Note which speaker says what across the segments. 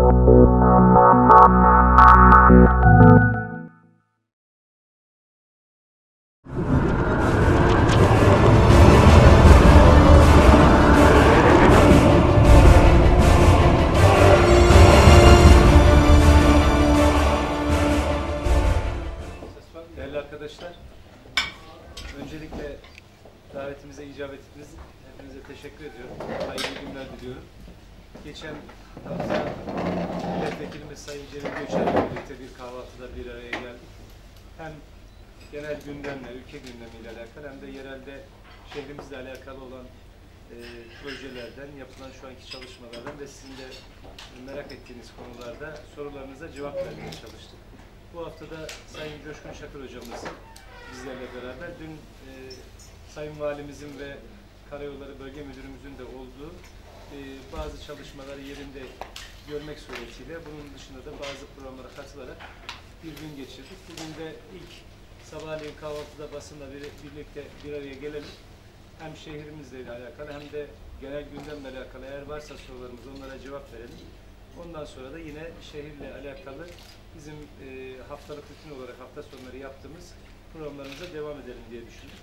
Speaker 1: Değerli Şakır hocamız bizlerle beraber dün e, Sayın Valimizin ve Karayolları Bölge Müdürümüzün de olduğu e, bazı çalışmaları yerinde görmek suretiyle bunun dışında da bazı programlara katılarak bir gün geçirdik. Bugün de ilk sabahleyin kahvaltıda basınla bir- birlikte bir araya gelelim. Hem şehrimizle alakalı hem de genel gündemle alakalı eğer varsa sorularımız onlara cevap verelim. Ondan sonra da yine şehirle alakalı bizim e, haftalık rutin olarak hafta sonları yaptığımız programlarımıza devam edelim diye düşündüm.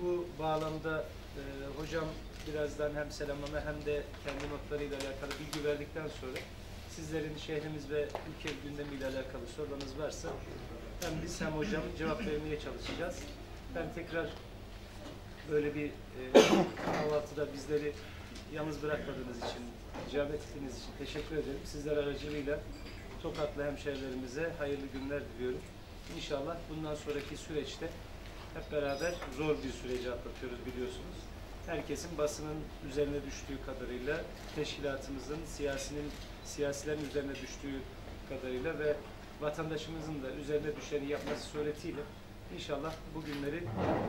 Speaker 1: Bu bağlamda e, hocam birazdan hem selamlama hem de kendi notlarıyla alakalı bilgi verdikten sonra sizlerin şehrimiz ve ülke gündemiyle alakalı sorularınız varsa hem biz hem hocam cevap vermeye çalışacağız. Ben tekrar böyle bir e, bizleri yalnız bırakmadığınız için, icabet ettiğiniz için teşekkür ederim. Sizler aracılığıyla Tokatlı hemşehrilerimize hayırlı günler diliyorum. İnşallah bundan sonraki süreçte hep beraber zor bir süreci atlatıyoruz biliyorsunuz. Herkesin basının üzerine düştüğü kadarıyla, teşkilatımızın, siyasinin, siyasilerin üzerine düştüğü kadarıyla ve vatandaşımızın da üzerine düşeni yapması suretiyle inşallah bu günleri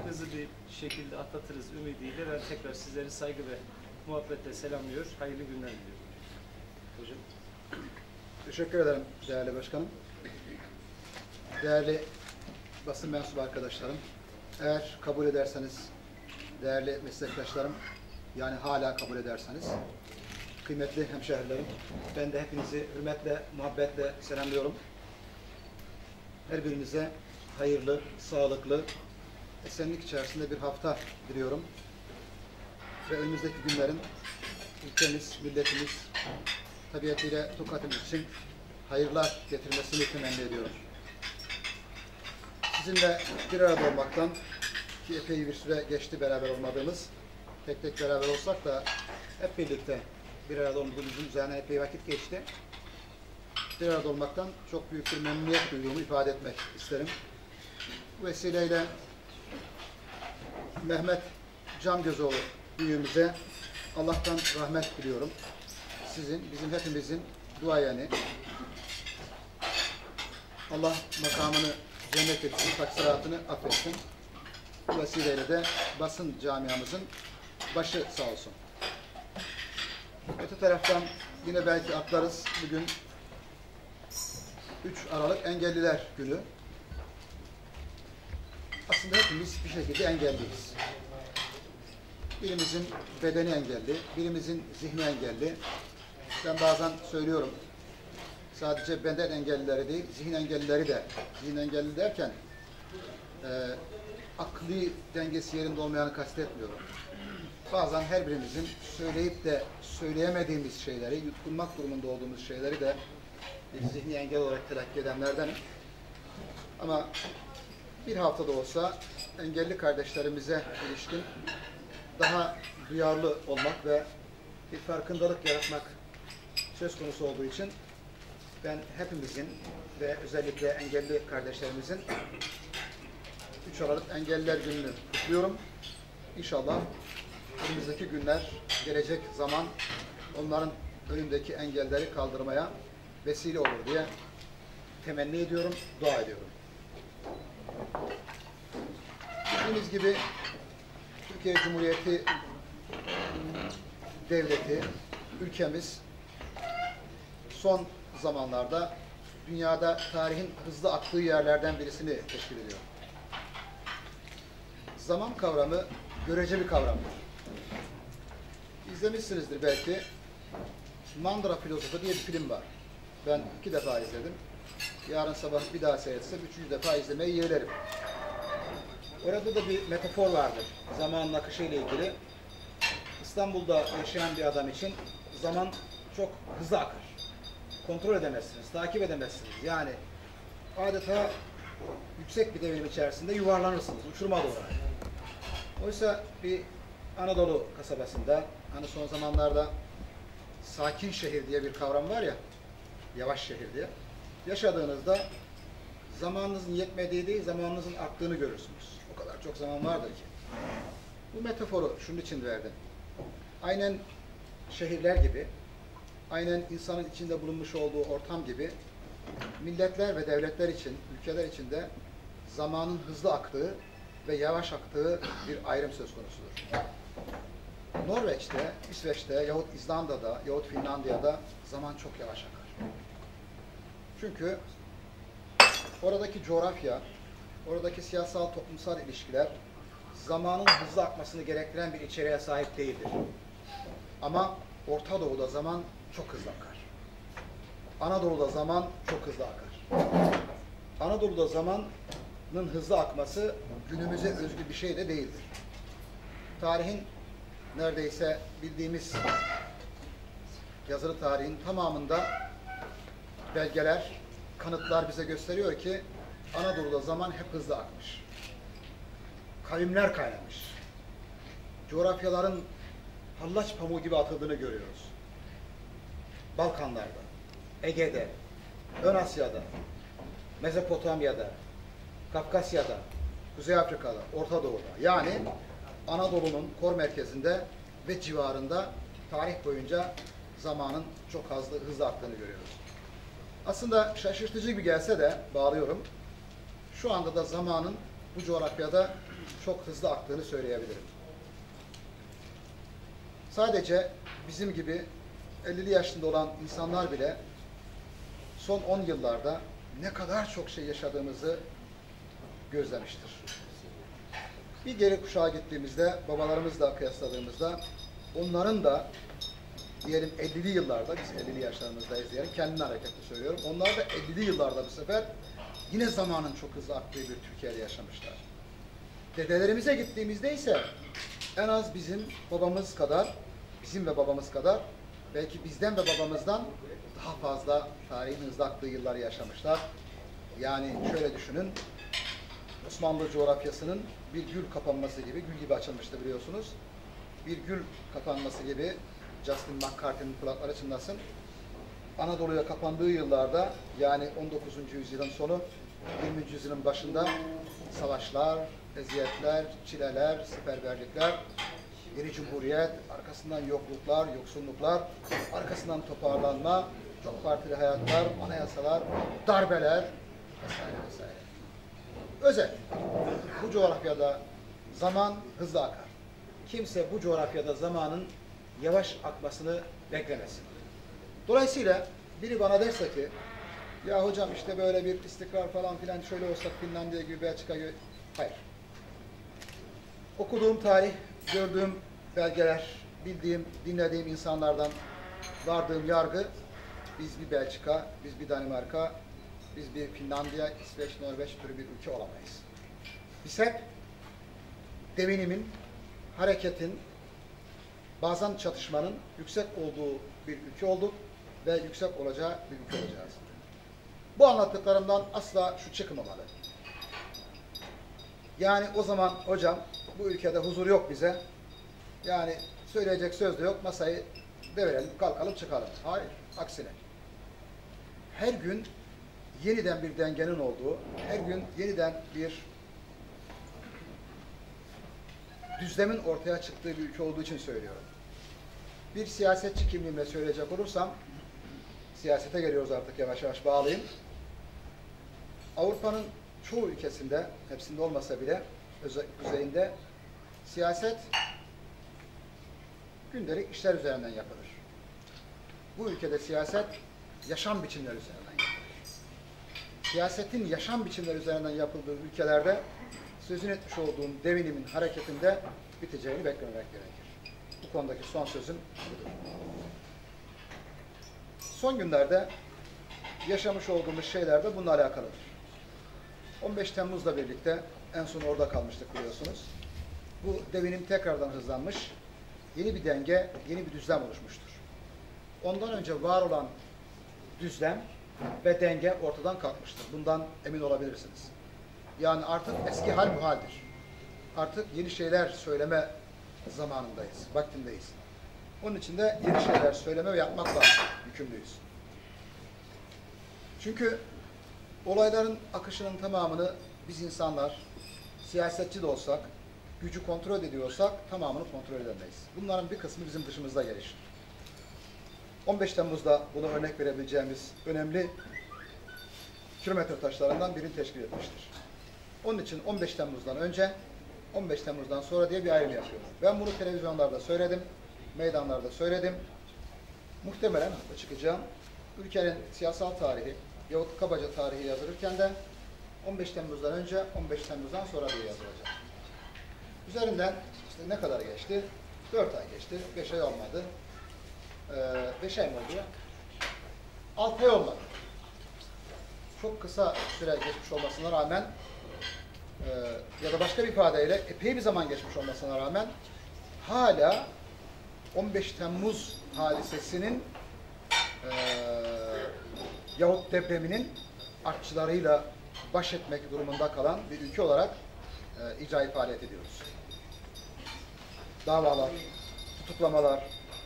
Speaker 1: hızlı bir şekilde atlatırız ümidiyle ben tekrar sizleri saygı ve muhabbetle selamlıyor. Hayırlı günler diliyorum. Hocam.
Speaker 2: Teşekkür ederim değerli başkanım. Değerli basın mensubu arkadaşlarım, eğer kabul ederseniz, değerli meslektaşlarım, yani hala kabul ederseniz, kıymetli hemşehrilerim, ben de hepinizi hürmetle, muhabbetle selamlıyorum. Her birinize hayırlı, sağlıklı, esenlik içerisinde bir hafta diliyorum. Ve önümüzdeki günlerin ülkemiz, milletimiz, tabiatıyla Tokat'ımız için hayırlar getirmesini temenni ediyorum. Sizinle bir arada olmaktan ki epey bir süre geçti beraber olmadığımız, tek tek beraber olsak da hep birlikte bir arada olduğumuzun üzerine epey vakit geçti. Bir arada olmaktan çok büyük bir memnuniyet duyduğumu ifade etmek isterim. Bu vesileyle Mehmet Camgözoğlu büyüğümüze Allah'tan rahmet diliyorum sizin, bizim hepimizin duayeni. Allah makamını cennet etsin, taksiratını affetsin. Bu vesileyle de basın camiamızın başı sağ olsun. Öte taraftan yine belki atlarız bugün 3 Aralık Engelliler Günü. Aslında hepimiz bir şekilde engelliyiz. Birimizin bedeni engelli, birimizin zihni engelli, ben bazen söylüyorum, sadece beden engellileri değil, zihin engellileri de, zihin engelli derken e, akli dengesi yerinde olmayanı kastetmiyorum. Bazen her birimizin söyleyip de söyleyemediğimiz şeyleri, yutkunmak durumunda olduğumuz şeyleri de bir zihni engel olarak telakki edenlerdenim. Ama bir haftada olsa engelli kardeşlerimize ilişkin daha duyarlı olmak ve bir farkındalık yaratmak söz konusu olduğu için ben hepimizin ve özellikle engelli kardeşlerimizin 3 Aralık Engelliler Günü'nü kutluyorum. İnşallah önümüzdeki günler, gelecek zaman onların önündeki engelleri kaldırmaya vesile olur diye temenni ediyorum, dua ediyorum. Bildiğiniz gibi Türkiye Cumhuriyeti devleti, ülkemiz son zamanlarda dünyada tarihin hızlı aktığı yerlerden birisini teşkil ediyor. Zaman kavramı görece bir kavramdır. İzlemişsinizdir belki. Mandra Filozofu diye bir film var. Ben iki defa izledim. Yarın sabah bir daha seyretsem üçüncü defa izlemeyi yeğlerim. Orada da bir metafor vardır. Zamanın akışı ile ilgili. İstanbul'da yaşayan bir adam için zaman çok hızlı akar. Kontrol edemezsiniz, takip edemezsiniz. Yani adeta yüksek bir devrim içerisinde yuvarlanırsınız, uçuruma doğru. Oysa bir Anadolu kasabasında, hani son zamanlarda sakin şehir diye bir kavram var ya, yavaş şehir diye. Yaşadığınızda zamanınızın yetmediği değil, zamanınızın aktığını görürsünüz. O kadar çok zaman vardır ki. Bu metaforu şunun için verdim. Aynen şehirler gibi, aynen insanın içinde bulunmuş olduğu ortam gibi milletler ve devletler için, ülkeler için de zamanın hızlı aktığı ve yavaş aktığı bir ayrım söz konusudur. Norveç'te, İsveç'te yahut İzlanda'da yahut Finlandiya'da zaman çok yavaş akar. Çünkü oradaki coğrafya, oradaki siyasal toplumsal ilişkiler zamanın hızlı akmasını gerektiren bir içeriğe sahip değildir. Ama Orta Doğu'da zaman çok hızlı akar. Anadolu'da zaman çok hızlı akar. Anadolu'da zamanın hızlı akması günümüze özgü bir şey de değildir. Tarihin neredeyse bildiğimiz yazılı tarihin tamamında belgeler, kanıtlar bize gösteriyor ki Anadolu'da zaman hep hızlı akmış. Kavimler kaynamış. Coğrafyaların hallaç pamuğu gibi atıldığını görüyoruz. Balkanlarda, Ege'de, Ön Asya'da, Mezopotamya'da, Kafkasya'da, Kuzey Afrika'da, Orta Doğu'da yani Anadolu'nun kor merkezinde ve civarında tarih boyunca zamanın çok hızlı, hızlı aktığını görüyoruz. Aslında şaşırtıcı gibi gelse de bağlıyorum. Şu anda da zamanın bu coğrafyada çok hızlı aktığını söyleyebilirim. Sadece bizim gibi 50'li yaşında olan insanlar bile son 10 yıllarda ne kadar çok şey yaşadığımızı gözlemiştir. Bir geri kuşağa gittiğimizde, babalarımızla kıyasladığımızda onların da diyelim 50'li yıllarda, biz 50'li yaşlarımızdayız diyelim, kendine hareketli söylüyorum. Onlar da 50'li yıllarda bu sefer yine zamanın çok hızlı aktığı bir Türkiye'de yaşamışlar. Dedelerimize gittiğimizde ise en az bizim babamız kadar, bizim ve babamız kadar, belki bizden ve babamızdan daha fazla tarihin hızlı aktığı yıllar yaşamışlar. Yani şöyle düşünün, Osmanlı coğrafyasının bir gül kapanması gibi, gül gibi açılmıştı biliyorsunuz. Bir gül kapanması gibi Justin McCarthy'nin kulakları çınlasın. Anadolu'ya kapandığı yıllarda yani 19. yüzyılın sonu, 20. yüzyılın başında savaşlar, eziyetler, çileler, seferberlikler, yeni cumhuriyet, arkasından yokluklar, yoksulluklar, arkasından toparlanma, çok partili hayatlar, anayasalar, darbeler vesaire vesaire. Özet, bu coğrafyada zaman hızlı akar. Kimse bu coğrafyada zamanın yavaş akmasını beklemesin. Dolayısıyla biri bana derse ki ya hocam işte böyle bir istikrar falan filan şöyle olsak Finlandiya gibi Belçika gibi hayır. Okuduğum tarih, gördüğüm belgeler, bildiğim, dinlediğim insanlardan vardığım yargı biz bir Belçika, biz bir Danimarka, biz bir Finlandiya, İsveç, Norveç türü bir ülke olamayız. Biz hep devinimin, hareketin, bazen çatışmanın yüksek olduğu bir ülke olduk ve yüksek olacağı bir ülke olacağız. Bu anlattıklarımdan asla şu çıkmamalı. Yani o zaman hocam bu ülkede huzur yok bize. Yani söyleyecek söz de yok. Masayı devirelim, kalkalım, çıkalım. Hayır, aksine. Her gün yeniden bir dengenin olduğu, her gün yeniden bir düzlemin ortaya çıktığı bir ülke olduğu için söylüyorum. Bir siyasetçi kimliğimle söyleyecek olursam, siyasete geliyoruz artık yavaş yavaş bağlayayım. Avrupa'nın çoğu ülkesinde, hepsinde olmasa bile kuzeyinde siyaset gündelik işler üzerinden yapılır. Bu ülkede siyaset yaşam biçimleri üzerinden yapılır. Siyasetin yaşam biçimleri üzerinden yapıldığı ülkelerde sözünü etmiş olduğum devinimin hareketinde biteceğini beklememek gerekir. Bu konudaki son sözüm budur. Son günlerde yaşamış olduğumuz şeyler de bununla alakalıdır. 15 Temmuz'la birlikte en son orada kalmıştık biliyorsunuz. Bu devinim tekrardan hızlanmış. Yeni bir denge, yeni bir düzlem oluşmuştur. Ondan önce var olan düzlem ve denge ortadan kalkmıştır. Bundan emin olabilirsiniz. Yani artık eski hal bu haldir. Artık yeni şeyler söyleme zamanındayız, vaktindeyiz. Onun için de yeni şeyler söyleme ve yapmakla yükümlüyüz. Çünkü olayların akışının tamamını biz insanlar, siyasetçi de olsak, gücü kontrol ediyorsak tamamını kontrol edemeyiz. Bunların bir kısmı bizim dışımızda gelişir. 15 Temmuz'da buna örnek verebileceğimiz önemli kilometre taşlarından birini teşkil etmiştir. Onun için 15 Temmuz'dan önce, 15 Temmuz'dan sonra diye bir ayrım yapıyorum. Ben bunu televizyonlarda söyledim, meydanlarda söyledim. Muhtemelen haklı çıkacağım. Ülkenin siyasal tarihi yahut kabaca tarihi yazılırken de 15 Temmuz'dan önce, 15 Temmuz'dan sonra diye yazılacak. Üzerinden işte ne kadar geçti? 4 ay geçti, 5 ay olmadı. 5 ay mı oldu ya? 6 ay olmadı. Çok kısa süre geçmiş olmasına rağmen e, ya da başka bir ifadeyle epey bir zaman geçmiş olmasına rağmen hala 15 Temmuz hadisesinin e, yahut depreminin artçılarıyla baş etmek durumunda kalan bir ülke olarak e, icraî faaliyet ediyoruz. Davalar, tutuklamalar,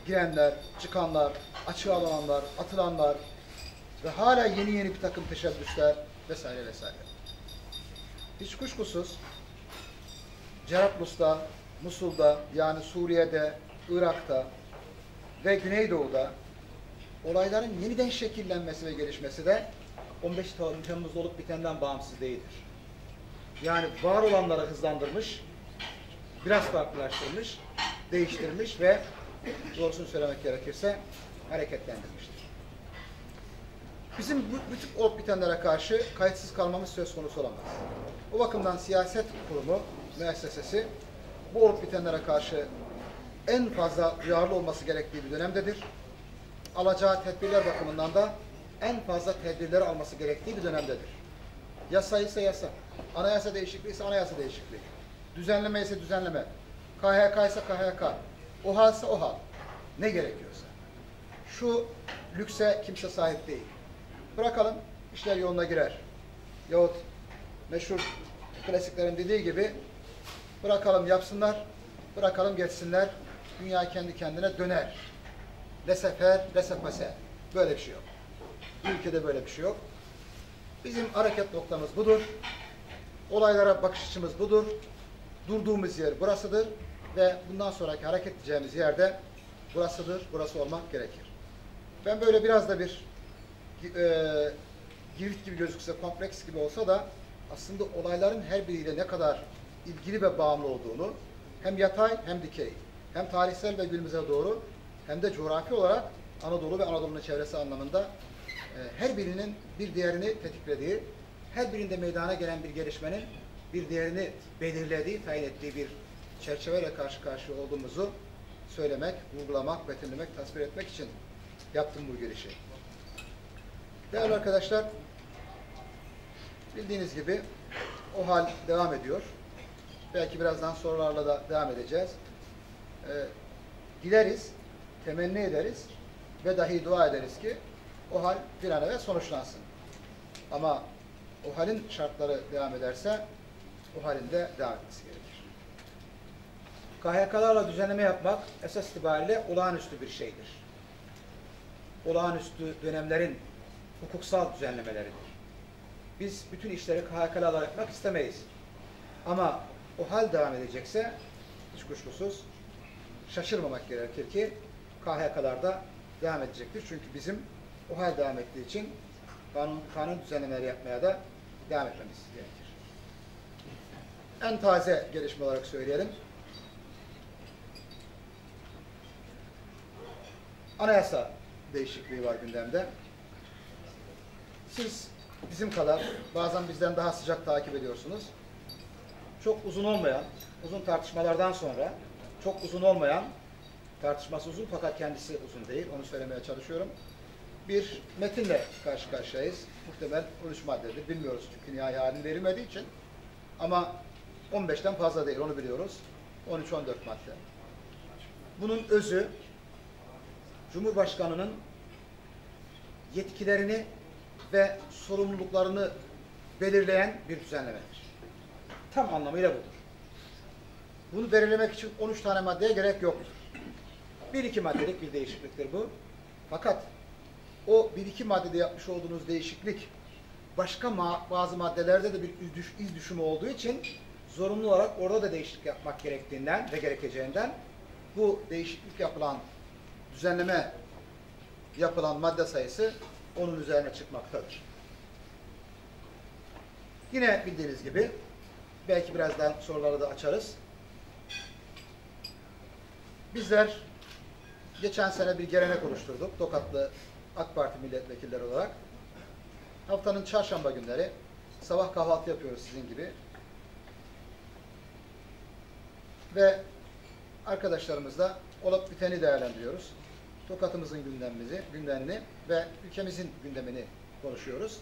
Speaker 2: girenler, çıkanlar, açığa alınanlar, atılanlar ve hala yeni yeni bir takım teşebbüsler vesaire vesaire. Hiç kuşkusuz Cerablus'ta, Musul'da yani Suriye'de, Irak'ta ve Güneydoğu'da olayların yeniden şekillenmesi ve gelişmesi de 15 Temmuz'da olup bitenden bağımsız değildir. Yani var olanları hızlandırmış, biraz farklılaştırmış, değiştirmiş ve doğrusunu söylemek gerekirse hareketlendirmiştir. Bizim bu bütün olup bitenlere karşı kayıtsız kalmamız söz konusu olamaz. O bakımdan siyaset kurumu, müessesesi bu olup bitenlere karşı en fazla duyarlı olması gerektiği bir dönemdedir. Alacağı tedbirler bakımından da en fazla tedbirleri alması gerektiği bir dönemdedir. Yasa ise yasa, anayasa değişikliği ise anayasa değişikliği, düzenleme ise düzenleme, KHK ise KHK, o halse o hal. Ne gerekiyorsa. Şu lükse kimse sahip değil. Bırakalım, işler yoluna girer. Yahut meşhur klasiklerin dediği gibi bırakalım yapsınlar, bırakalım geçsinler, dünya kendi kendine döner. Lesefer, lesepase. Böyle bir şey yok. Ülkede böyle bir şey yok. Bizim hareket noktamız budur. Olaylara bakış açımız budur. Durduğumuz yer burasıdır ve bundan sonraki hareket edeceğimiz yerde burasıdır, burası olmak gerekir. Ben böyle biraz da bir e, girit gibi gözükse, kompleks gibi olsa da aslında olayların her biriyle ne kadar ilgili ve bağımlı olduğunu hem yatay hem dikey, hem tarihsel ve günümüze doğru hem de coğrafi olarak Anadolu ve Anadolu'nun çevresi anlamında her birinin bir diğerini tetiklediği, her birinde meydana gelen bir gelişmenin bir diğerini belirlediği, tayin ettiği bir çerçeveyle karşı karşıya olduğumuzu söylemek, vurgulamak, betimlemek, tasvir etmek için yaptım bu girişi. Değerli arkadaşlar, bildiğiniz gibi o hal devam ediyor. Belki birazdan sorularla da devam edeceğiz. Ee, dileriz, temenni ederiz ve dahi dua ederiz ki o hal bir an evvel sonuçlansın. Ama o halin şartları devam ederse o halinde devam etmesi gerekir. KHK'larla düzenleme yapmak esas itibariyle olağanüstü bir şeydir. Olağanüstü dönemlerin hukuksal düzenlemeleridir. Biz bütün işleri KHK'larla yapmak istemeyiz. Ama o hal devam edecekse hiç kuşkusuz şaşırmamak gerekir ki KHK'larda devam edecektir. Çünkü bizim o hal devam ettiği için kanun, kanun düzenlemeleri yapmaya da devam etmemiz gerekir. En taze gelişme olarak söyleyelim. Anayasa değişikliği var gündemde. Siz bizim kadar, bazen bizden daha sıcak takip ediyorsunuz. Çok uzun olmayan, uzun tartışmalardan sonra, çok uzun olmayan, tartışması uzun fakat kendisi uzun değil, onu söylemeye çalışıyorum. Bir metinle karşı karşıyayız. Muhtemel 13 maddedir. Bilmiyoruz çünkü nihai halini verilmediği için. Ama 15'ten fazla değil onu biliyoruz. 13-14 madde. Bunun özü Cumhurbaşkanının yetkilerini ve sorumluluklarını belirleyen bir düzenlemedir. Tam anlamıyla budur. Bunu belirlemek için 13 tane maddeye gerek yoktur. Bir iki maddelik bir değişikliktir bu. Fakat o bir iki maddede yapmış olduğunuz değişiklik başka ma bazı maddelerde de bir iz, düş iz düşümü olduğu için zorunlu olarak orada da değişiklik yapmak gerektiğinden ve gerekeceğinden bu değişiklik yapılan düzenleme yapılan madde sayısı onun üzerine çıkmaktadır. Yine bildiğiniz gibi belki birazdan soruları da açarız. Bizler geçen sene bir gelenek oluşturduk. Tokatlı AK Parti milletvekilleri olarak. Haftanın çarşamba günleri sabah kahvaltı yapıyoruz sizin gibi. Ve arkadaşlarımızla olup biteni değerlendiriyoruz. Tokat'ımızın gündemimizi, gündemini ve ülkemizin gündemini konuşuyoruz.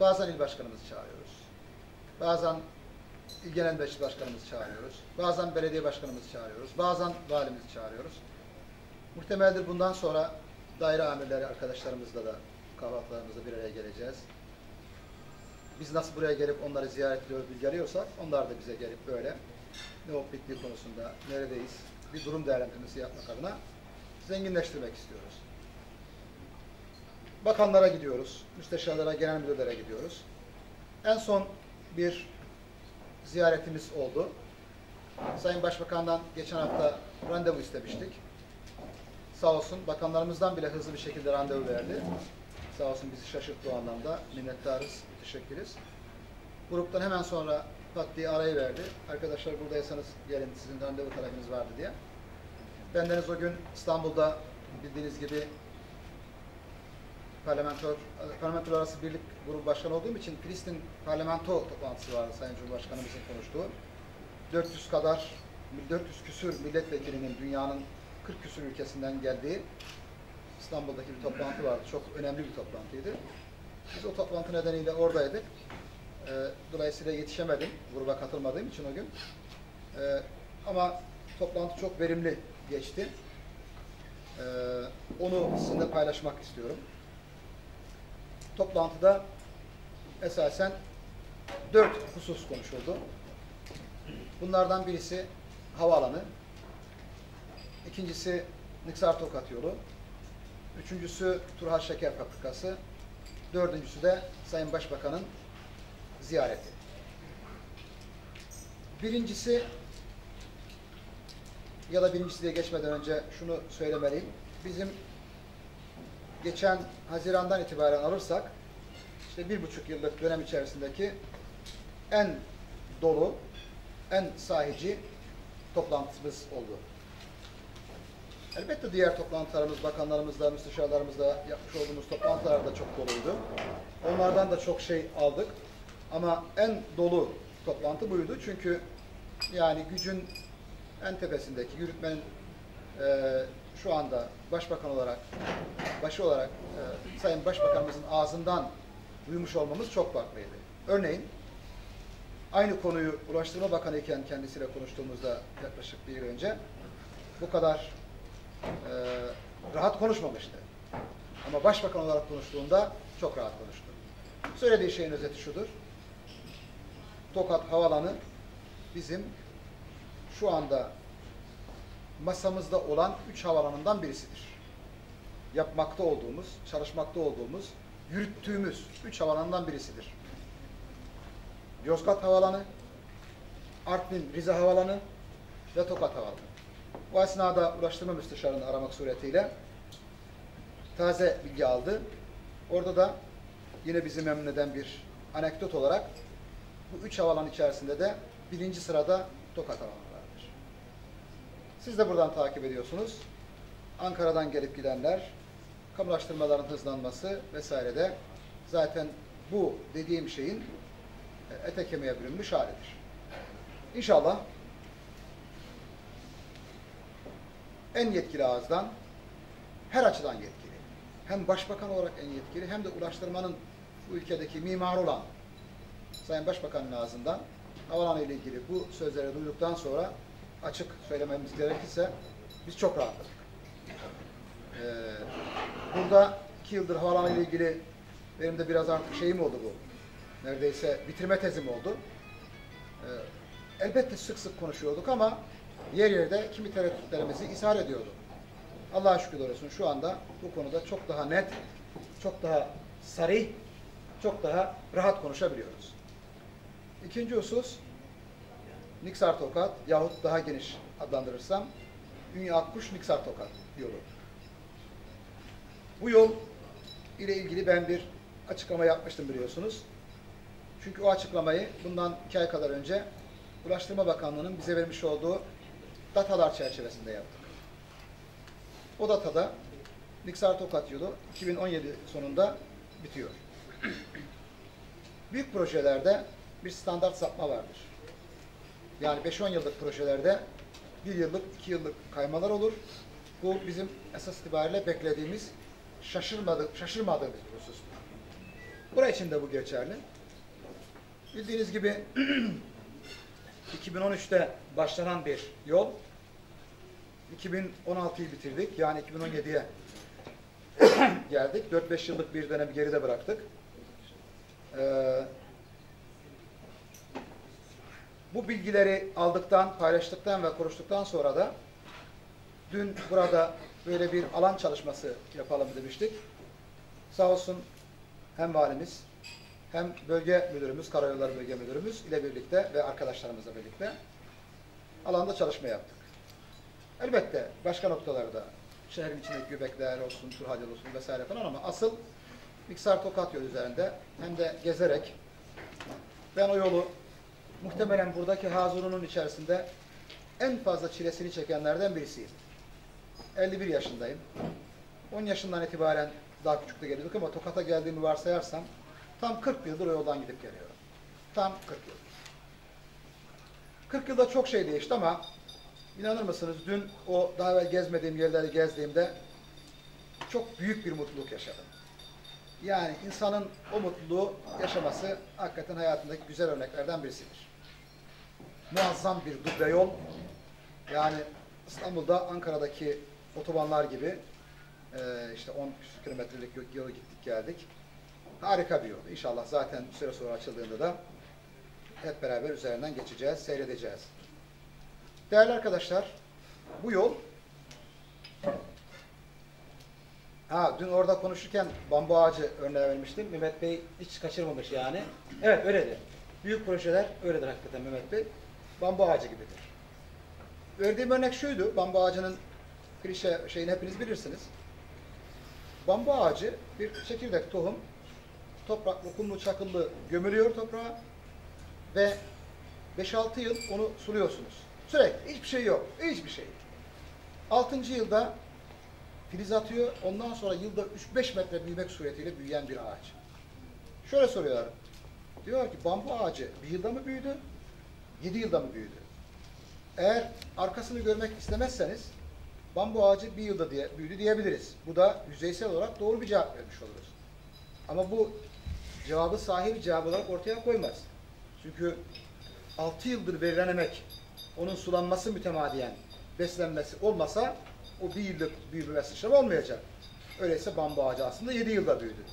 Speaker 2: Bazen il başkanımızı çağırıyoruz. Bazen il genel meclis başkanımızı çağırıyoruz. Bazen belediye başkanımızı çağırıyoruz. Bazen valimizi çağırıyoruz. Muhtemeldir bundan sonra daire amirleri arkadaşlarımızla da kahvaltılarımızda bir araya geleceğiz. Biz nasıl buraya gelip onları ziyaret ediyoruz, bilgiliyorsak onlar da bize gelip böyle ne olup bittiği konusunda neredeyiz bir durum değerlendirmesi yapmak adına zenginleştirmek istiyoruz. Bakanlara gidiyoruz, müsteşarlara, genel müdürlere gidiyoruz. En son bir ziyaretimiz oldu. Sayın Başbakan'dan geçen hafta randevu istemiştik. Sağ olsun bakanlarımızdan bile hızlı bir şekilde randevu verdi. Sağ olsun bizi şaşırttı o anlamda. Minnettarız, teşekkürüz. Gruptan hemen sonra pat diye arayı verdi. Arkadaşlar buradaysanız gelin sizin randevu talebiniz vardı diye. Bendeniz o gün İstanbul'da bildiğiniz gibi parlamentör, parlamentör arası birlik grubu başkanı olduğum için Filistin parlamento toplantısı vardı Sayın Cumhurbaşkanımızın konuştuğu. 400 kadar, 400 küsür milletvekilinin dünyanın 40 küsür ülkesinden geldiği İstanbul'daki bir toplantı vardı. Çok önemli bir toplantıydı. Biz o toplantı nedeniyle oradaydık. E, dolayısıyla yetişemedim gruba katılmadığım için o gün. E, ama toplantı çok verimli geçti. E, onu sizinle paylaşmak istiyorum. Toplantıda esasen dört husus konuşuldu. Bunlardan birisi havaalanı, ikincisi Niksar Tokat yolu, üçüncüsü Turhal Şeker Fabrikası, dördüncüsü de Sayın Başbakan'ın ziyareti. Birincisi ya da birincisi diye geçmeden önce şunu söylemeliyim. Bizim geçen Haziran'dan itibaren alırsak işte bir buçuk yıllık dönem içerisindeki en dolu, en sahici toplantımız oldu. Elbette diğer toplantılarımız, bakanlarımızla, müsteşarlarımızla yapmış olduğumuz toplantılar da çok doluydu. Onlardan da çok şey aldık. Ama en dolu toplantı buydu. Çünkü yani gücün en tepesindeki yürütmenin e, şu anda başbakan olarak, başı olarak e, Sayın Başbakanımızın ağzından duymuş olmamız çok farklıydı. Örneğin aynı konuyu Ulaştırma Bakanı iken kendisiyle konuştuğumuzda yaklaşık bir yıl önce bu kadar e, rahat konuşmamıştı. Ama başbakan olarak konuştuğunda çok rahat konuştu. Söylediği şeyin özeti şudur. Tokat Havalanı bizim şu anda masamızda olan üç havalanından birisidir. Yapmakta olduğumuz, çalışmakta olduğumuz, yürüttüğümüz üç havalanından birisidir. Yozgat Havalanı, Artvin Rize Havalanı ve Tokat Havalanı. O esnada Ulaştırma Müsteşarı'nı aramak suretiyle taze bilgi aldı. Orada da yine bizi memnun eden bir anekdot olarak bu üç havalan içerisinde de birinci sırada Tokat Havalanı vardır. Siz de buradan takip ediyorsunuz. Ankara'dan gelip gidenler, kamulaştırmaların hızlanması vesaire de zaten bu dediğim şeyin ete kemiğe bürünmüş halidir. İnşallah en yetkili ağızdan her açıdan yetkili. hem başbakan olarak en yetkili hem de ulaştırmanın bu ülkedeki mimarı olan Sayın Başbakan'ın ağzından havalanı ile ilgili bu sözleri duyduktan sonra açık söylememiz gerekirse biz çok rahatladık. Ee, burada iki yıldır havalanı ile ilgili benim de biraz artık şeyim oldu bu. Neredeyse bitirme tezim oldu. Ee, elbette sık sık konuşuyorduk ama yer yerde kimi tereddütlerimizi ishar ediyorduk. Allah'a şükürler olsun şu anda bu konuda çok daha net, çok daha sarih, çok daha rahat konuşabiliyoruz. İkinci husus, Niksar Tokat yahut daha geniş adlandırırsam Ünye Akkuş Niksar Tokat yolu. Bu yol ile ilgili ben bir açıklama yapmıştım biliyorsunuz. Çünkü o açıklamayı bundan iki ay kadar önce Ulaştırma Bakanlığı'nın bize vermiş olduğu datalar çerçevesinde yaptık. O datada Niksar Tokat yolu 2017 sonunda bitiyor. Büyük projelerde bir standart sapma vardır. Yani 5-10 yıllık projelerde bir yıllık, iki yıllık kaymalar olur. Bu bizim esas itibariyle beklediğimiz, şaşırmadık, şaşırmadığımız bir husustur. Buraya için de bu geçerli. Bildiğiniz gibi 2013'te başlanan bir yol. 2016'yı bitirdik. Yani 2017'ye geldik. 4-5 yıllık bir dönemi geride bıraktık. Ee, bu bilgileri aldıktan, paylaştıktan ve konuştuktan sonra da dün burada böyle bir alan çalışması yapalım demiştik. Sağ olsun hem valimiz hem bölge müdürümüz, Karayolları Bölge Müdürümüz ile birlikte ve arkadaşlarımızla birlikte alanda çalışma yaptık. Elbette başka noktalarda şehrin içindeki göbekler olsun, Turhacel olsun vesaire falan ama asıl Miksar Tokat yolu üzerinde hem de gezerek ben o yolu muhtemelen buradaki Hazurun'un içerisinde en fazla çilesini çekenlerden birisiyim. 51 yaşındayım. 10 yaşından itibaren daha küçük de geliyorduk ama Tokat'a geldiğimi varsayarsam tam 40 yıldır o yoldan gidip geliyorum. Tam 40 yıl. 40 yılda çok şey değişti ama inanır mısınız dün o daha evvel gezmediğim yerleri gezdiğimde çok büyük bir mutluluk yaşadım. Yani insanın o mutluluğu yaşaması hakikaten hayatındaki güzel örneklerden birisidir. Muazzam bir duble yol. Yani İstanbul'da Ankara'daki otobanlar gibi işte 10 kilometrelik yolu gittik geldik. Harika bir yol. İnşallah zaten bir süre sonra açıldığında da hep beraber üzerinden geçeceğiz, seyredeceğiz. Değerli arkadaşlar, bu yol Ha, dün orada konuşurken bambu ağacı örneği vermiştim. Mehmet Bey hiç kaçırmamış yani. Evet öyledir. Büyük projeler öyledir hakikaten Mehmet Bey. Bambu ağacı gibidir. Verdiğim örnek şuydu. Bambu ağacının klişe şeyini hepiniz bilirsiniz. Bambu ağacı bir çekirdek tohum topraklı, kumlu, çakıllı gömülüyor toprağa ve 5-6 yıl onu suluyorsunuz. Sürekli hiçbir şey yok. Hiçbir şey. 6. yılda filiz atıyor. Ondan sonra yılda 3-5 metre büyümek suretiyle büyüyen bir ağaç. Şöyle soruyorlar. Diyor ki bambu ağacı bir yılda mı büyüdü? 7 yılda mı büyüdü? Eğer arkasını görmek istemezseniz bambu ağacı bir yılda diye, büyüdü diyebiliriz. Bu da yüzeysel olarak doğru bir cevap vermiş oluruz. Ama bu cevabı sahibi cevap olarak ortaya koymaz. Çünkü 6 yıldır verilen emek, onun sulanması mütemadiyen, beslenmesi olmasa o bir yıllık büyüme sıçrama olmayacak. Öyleyse bambu ağacı aslında 7 yılda büyüdü.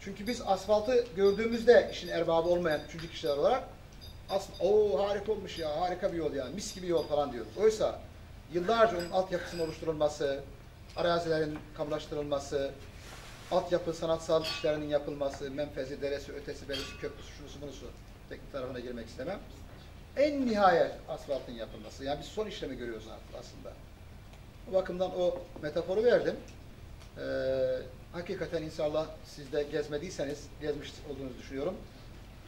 Speaker 2: Çünkü biz asfaltı gördüğümüzde işin erbabı olmayan üçüncü kişiler olarak aslında o harika olmuş ya, harika bir yol yani, mis gibi yol falan diyoruz. Oysa yıllarca onun altyapısının oluşturulması, arazilerin kamulaştırılması, altyapı sanatsal işlerinin yapılması, menfezi, deresi, ötesi, berisi, köprüsü, şunusu, bunusu, teknik tarafına girmek istemem. En nihayet asfaltın yapılması. Yani biz son işlemi görüyoruz aslında. Bu bakımdan o metaforu verdim. Ee, hakikaten inşallah siz de gezmediyseniz gezmiş olduğunuzu düşünüyorum.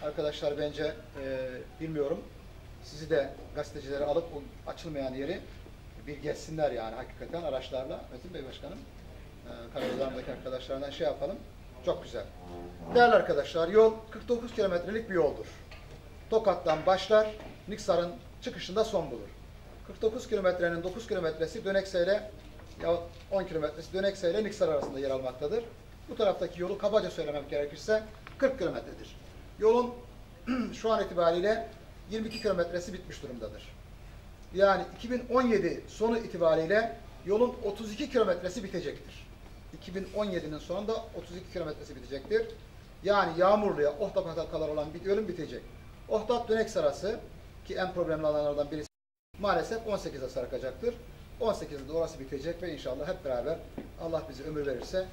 Speaker 2: Arkadaşlar bence e, bilmiyorum sizi de gazetecileri alıp o açılmayan yeri bir gezsinler yani hakikaten araçlarla. Metin Bey Başkanım, e, karayollarındaki arkadaşlarından şey yapalım. Çok güzel. Değerli arkadaşlar yol 49 kilometrelik bir yoldur. Tokat'tan başlar, Niksar'ın çıkışında son bulur. 49 kilometrenin 9 kilometresi Dönekse ile ya 10 kilometresi Dönekse ile Niksar arasında yer almaktadır. Bu taraftaki yolu kabaca söylemek gerekirse 40 kilometredir. Yolun şu an itibariyle 22 kilometresi bitmiş durumdadır. Yani 2017 sonu itibariyle yolun 32 kilometresi bitecektir. 2017'nin sonunda 32 kilometresi bitecektir. Yani Yağmurlu'ya Ohtapat'a kadar olan bir yolun bitecek. Ohtap Dönek arası ki en problemli alanlardan birisi maalesef 18'e sarkacaktır. 18'de orası bitecek ve inşallah hep beraber Allah bize ömür verirse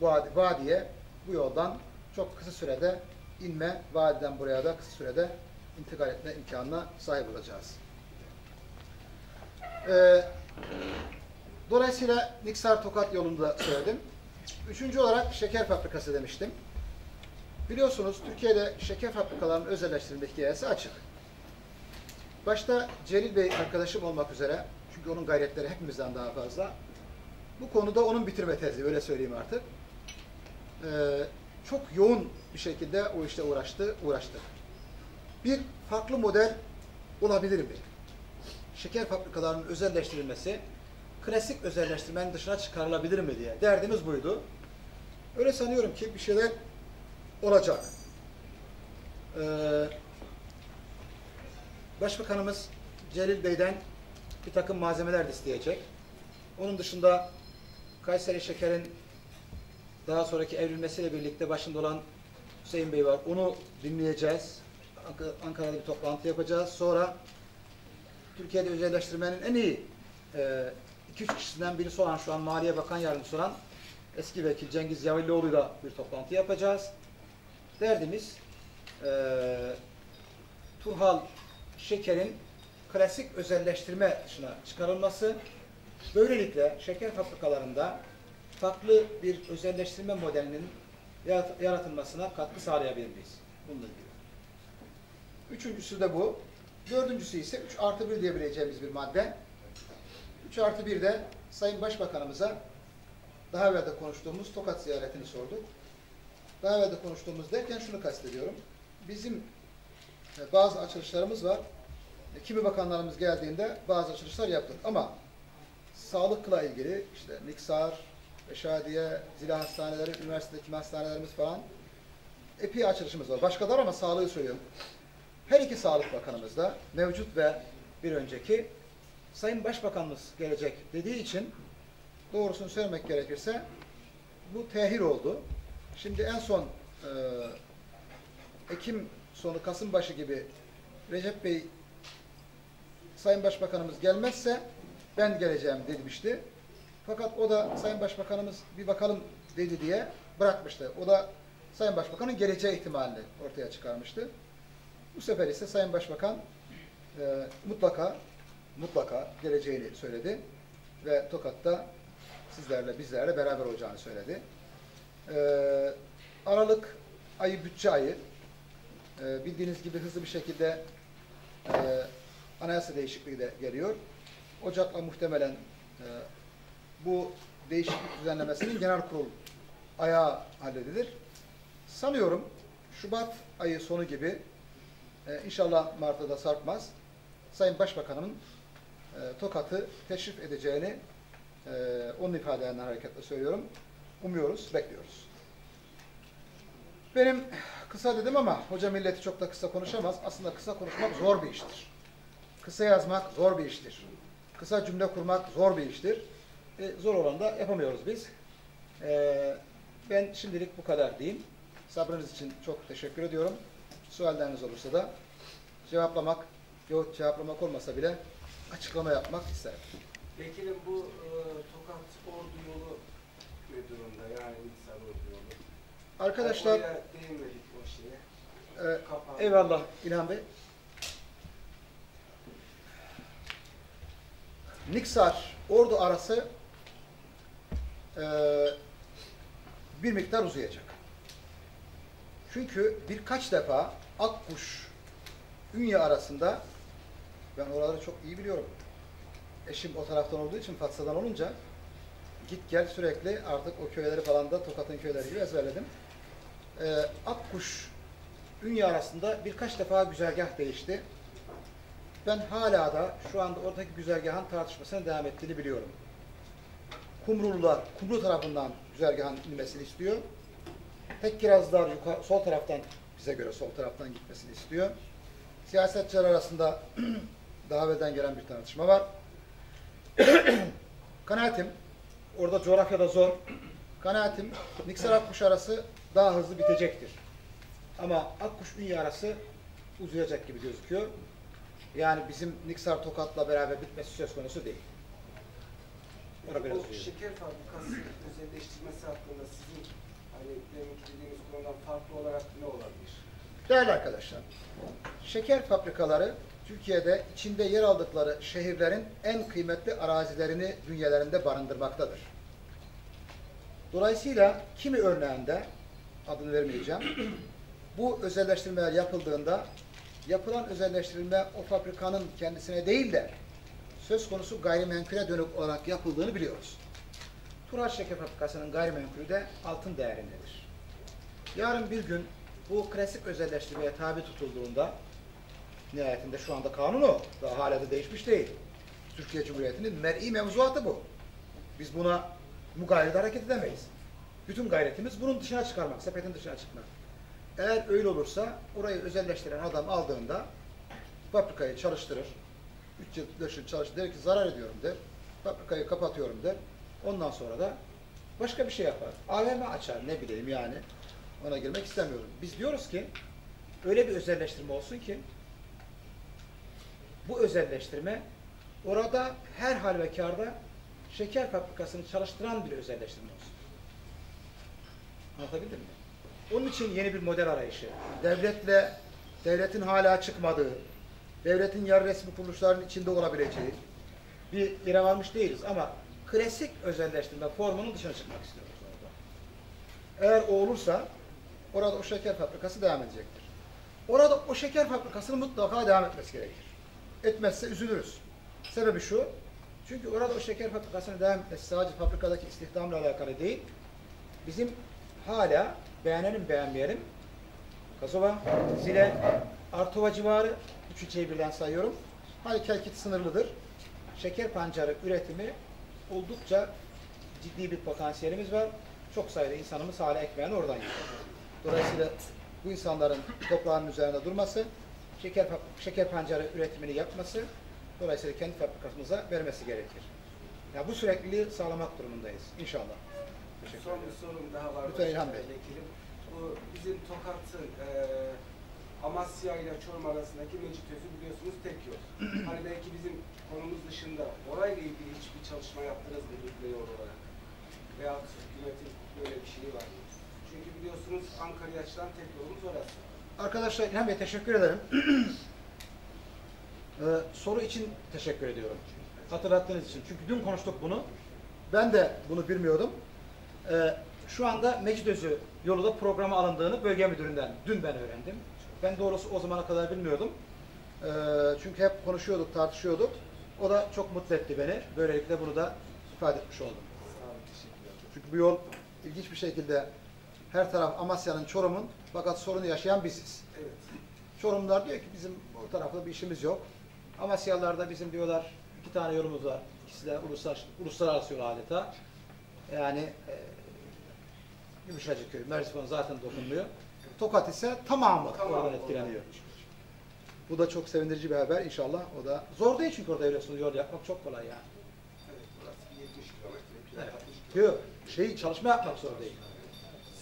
Speaker 2: bu vadi- vadiye bu yoldan çok kısa sürede inme, vadiden buraya da kısa sürede intikal etme imkanına sahip olacağız. Ee, dolayısıyla Niksar Tokat yolunda söyledim. Üçüncü olarak şeker fabrikası demiştim. Biliyorsunuz Türkiye'de şeker fabrikalarının özelleştirilme hikayesi açık. Başta Celil Bey arkadaşım olmak üzere, çünkü onun gayretleri hepimizden daha fazla. Bu konuda onun bitirme tezi, öyle söyleyeyim artık. Ee, çok yoğun bir şekilde o işte uğraştı, uğraştı. Bir farklı model olabilir mi? Şeker fabrikalarının özelleştirilmesi, klasik özelleştirmenin dışına çıkarılabilir mi diye. Derdimiz buydu. Öyle sanıyorum ki bir şeyler olacak. Ee, Başbakanımız Celil Bey'den bir takım malzemeler de isteyecek. Onun dışında Kayseri Şeker'in daha sonraki evrilmesiyle birlikte başında olan Hüseyin Bey var. Onu dinleyeceğiz. Ank- Ankara'da bir toplantı yapacağız. Sonra Türkiye'de özelleştirmenin en iyi 2-3 kişisinden birisi olan şu an Maliye Bakan Yardımcısı olan eski vekil Cengiz Yavillioğlu'yla bir toplantı yapacağız. Derdimiz eee Turhal şekerin klasik özelleştirme dışına çıkarılması, böylelikle şeker fabrikalarında farklı bir özelleştirme modelinin yarat- yaratılmasına katkı sağlayabilir miyiz? Bununla ilgili. Üçüncüsü de bu. Dördüncüsü ise 3 artı 1 diyebileceğimiz bir madde. 3 artı 1 de Sayın Başbakanımıza daha evvel de konuştuğumuz Tokat ziyaretini sorduk. Daha evvel de konuştuğumuz derken şunu kastediyorum. Bizim e, bazı açılışlarımız var. Kimi bakanlarımız geldiğinde bazı açılışlar yaptık ama sağlıkla ilgili işte Niksar, Reşadiye, Zila hastaneleri, üniversitedeki hastanelerimiz falan epey açılışımız var. Başkalar ama sağlığı söylüyorum. Her iki sağlık bakanımız da mevcut ve bir önceki Sayın Başbakanımız gelecek dediği için doğrusunu söylemek gerekirse bu tehir oldu. Şimdi en son e, Ekim sonu Kasım başı gibi Recep Bey Sayın Başbakanımız gelmezse ben geleceğim demişti. Fakat o da Sayın Başbakanımız bir bakalım dedi diye bırakmıştı. O da Sayın Başbakanın geleceği ihtimalini ortaya çıkarmıştı. Bu sefer ise Sayın Başbakan e, mutlaka mutlaka geleceğini söyledi ve Tokat'ta sizlerle bizlerle beraber olacağını söyledi. E, Aralık ayı bütçe ayı. E, bildiğiniz gibi hızlı bir şekilde e, anayasa değişikliği de geliyor. Ocak'la muhtemelen e, bu değişiklik düzenlemesinin genel kurul ayağı halledilir. Sanıyorum Şubat ayı sonu gibi e, inşallah Mart'ta da sarkmaz. Sayın Başbakanımın e, Tokat'ı teşrif edeceğini e, onun ifadelerinden hareketle söylüyorum. Umuyoruz, bekliyoruz. Benim kısa dedim ama hoca milleti çok da kısa konuşamaz. Aslında kısa konuşmak zor bir iştir. Kısa yazmak zor bir iştir. Kısa cümle kurmak zor bir iştir. E, zor olan da yapamıyoruz biz. E, ben şimdilik bu kadar diyeyim. Sabrınız için çok teşekkür ediyorum. Sualleriniz olursa da cevaplamak, yok cevaplamak olmasa bile açıklama yapmak isterim.
Speaker 3: Vekilim bu e, Tokat Ordu yolu ne durumda? Yani İnsan Ordu yolu.
Speaker 2: Arkadaşlar,
Speaker 3: Oraya değinmedik o şeye.
Speaker 2: e, eyvallah İlhan Bey. Niksar, Ordu arası e, bir miktar uzayacak. Çünkü birkaç defa Akkuş, Ünye arasında ben oraları çok iyi biliyorum. Eşim o taraftan olduğu için Fatsa'dan olunca git gel sürekli artık o köyleri falan da Tokat'ın köyleri gibi ezberledim. Ee, Akkuş, Ünye arasında birkaç defa güzergah değişti. Ben hala da şu anda oradaki güzergahın tartışmasına devam ettiğini biliyorum. Kumrulular, Kumru tarafından güzergahın inmesini istiyor. Tek kirazlar yukarı, sol taraftan bize göre sol taraftan gitmesini istiyor. Siyasetçiler arasında daha evvelden gelen bir tartışma var. Kanaatim, orada coğrafyada zor. Kanaatim, Niksar Akkuş arası daha hızlı bitecektir. Ama Akkuş Ünye arası uzayacak gibi gözüküyor. Yani bizim Niksar Tokat'la beraber bitmesi söz konusu değil. Orada biraz uzuyor.
Speaker 3: şeker fabrikası özelleştirmesi hakkında sizin hani demek dediğiniz konudan farklı olarak ne olabilir?
Speaker 2: Değerli arkadaşlar, şeker fabrikaları Türkiye'de içinde yer aldıkları şehirlerin en kıymetli arazilerini bünyelerinde barındırmaktadır. Dolayısıyla kimi örneğinde, adını vermeyeceğim, bu özelleştirmeler yapıldığında yapılan özelleştirme o fabrikanın kendisine değil de söz konusu gayrimenkule dönük olarak yapıldığını biliyoruz. Turaç Şeker Fabrikası'nın gayrimenkulü de altın değerindedir. Yarın bir gün bu klasik özelleştirmeye tabi tutulduğunda nihayetinde şu anda kanun o. Daha hala da değişmiş değil. Türkiye Cumhuriyeti'nin mer'i mevzuatı bu. Biz buna mugayirde hareket edemeyiz. Bütün gayretimiz bunun dışına çıkarmak, sepetin dışına çıkmak. Eğer öyle olursa orayı özelleştiren adam aldığında fabrikayı çalıştırır. 3 yıl, 5 yıl çalıştırır. Der ki zarar ediyorum der. Fabrikayı kapatıyorum der. Ondan sonra da başka bir şey yapar. AVM açar ne bileyim yani. Ona girmek istemiyorum. Biz diyoruz ki öyle bir özelleştirme olsun ki bu özelleştirme orada her halükarda şeker fabrikasını çalıştıran bir özelleştirme olsun. Anlatabildim mi? Onun için yeni bir model arayışı. Devletle, devletin hala çıkmadığı, devletin yarı resmi kuruluşların içinde olabileceği bir yere varmış değiliz ama klasik özelleştirme formunun dışına çıkmak istiyoruz orada. Eğer o olursa orada o şeker fabrikası devam edecektir. Orada o şeker fabrikasının mutlaka devam etmesi gerekir. Etmezse üzülürüz. Sebebi şu, çünkü orada o şeker fabrikasının devam etmesi sadece fabrikadaki istihdamla alakalı değil, bizim hala beğenelim beğenmeyelim, Kazova, Zile, Artova civarı, üç ilçeyi birden sayıyorum. Hani kelkit sınırlıdır. Şeker pancarı üretimi oldukça ciddi bir potansiyelimiz var. Çok sayıda insanımız hala ekmeğini oradan yiyor. Dolayısıyla bu insanların toprağın üzerinde durması, şeker, şeker pancarı üretimini yapması, dolayısıyla kendi fabrikamıza vermesi gerekir. Ya bu sürekliliği sağlamak durumundayız inşallah. Teşekkür
Speaker 3: Son bir sorum daha var.
Speaker 2: Lütfen İlhan Bey.
Speaker 3: Vekilim. Bu bizim Tokat'ın e, Amasya ile Çorum arasındaki Mecitözü biliyorsunuz tek yol. hani belki bizim konumuz dışında orayla ilgili hiçbir çalışma yaptınız mı duble yol olarak? Veya hükümetin böyle bir şeyi var mı? Çünkü biliyorsunuz Ankara'ya açılan tek yolumuz orası.
Speaker 2: Arkadaşlar İlhan Bey teşekkür ederim. Ee, soru için teşekkür ediyorum. Hatırlattığınız için. Çünkü dün konuştuk bunu. Ben de bunu bilmiyordum. Ee, şu anda Mecidözü yolu da programa alındığını bölge müdüründen dün ben öğrendim. Ben doğrusu o zamana kadar bilmiyordum. Ee, çünkü hep konuşuyorduk, tartışıyorduk. O da çok mutlu etti beni. Böylelikle bunu da ifade etmiş oldum. Çünkü bu yol ilginç bir şekilde her taraf Amasya'nın, Çorum'un fakat sorunu yaşayan biziz.
Speaker 3: Evet.
Speaker 2: Çorumlular diyor ki bizim o tarafta bir işimiz yok. Amasyalılarda bizim diyorlar iki tane yolumuz var. İkisi de uluslararası, uluslararası yol adeta. Yani e, Yumuşacıköy, Merzifon zaten dokunmuyor. Tokat ise tamamı
Speaker 3: Tamam, oradan
Speaker 2: etkileniyor. Bu da çok sevindirici bir haber inşallah. O da zor değil çünkü orada biliyorsunuz yol yapmak çok kolay yani.
Speaker 3: Evet, burası bir 70 kilometre,
Speaker 2: Evet.
Speaker 3: 60 kilometre.
Speaker 2: Yok, şey çalışma yapmak zor değil.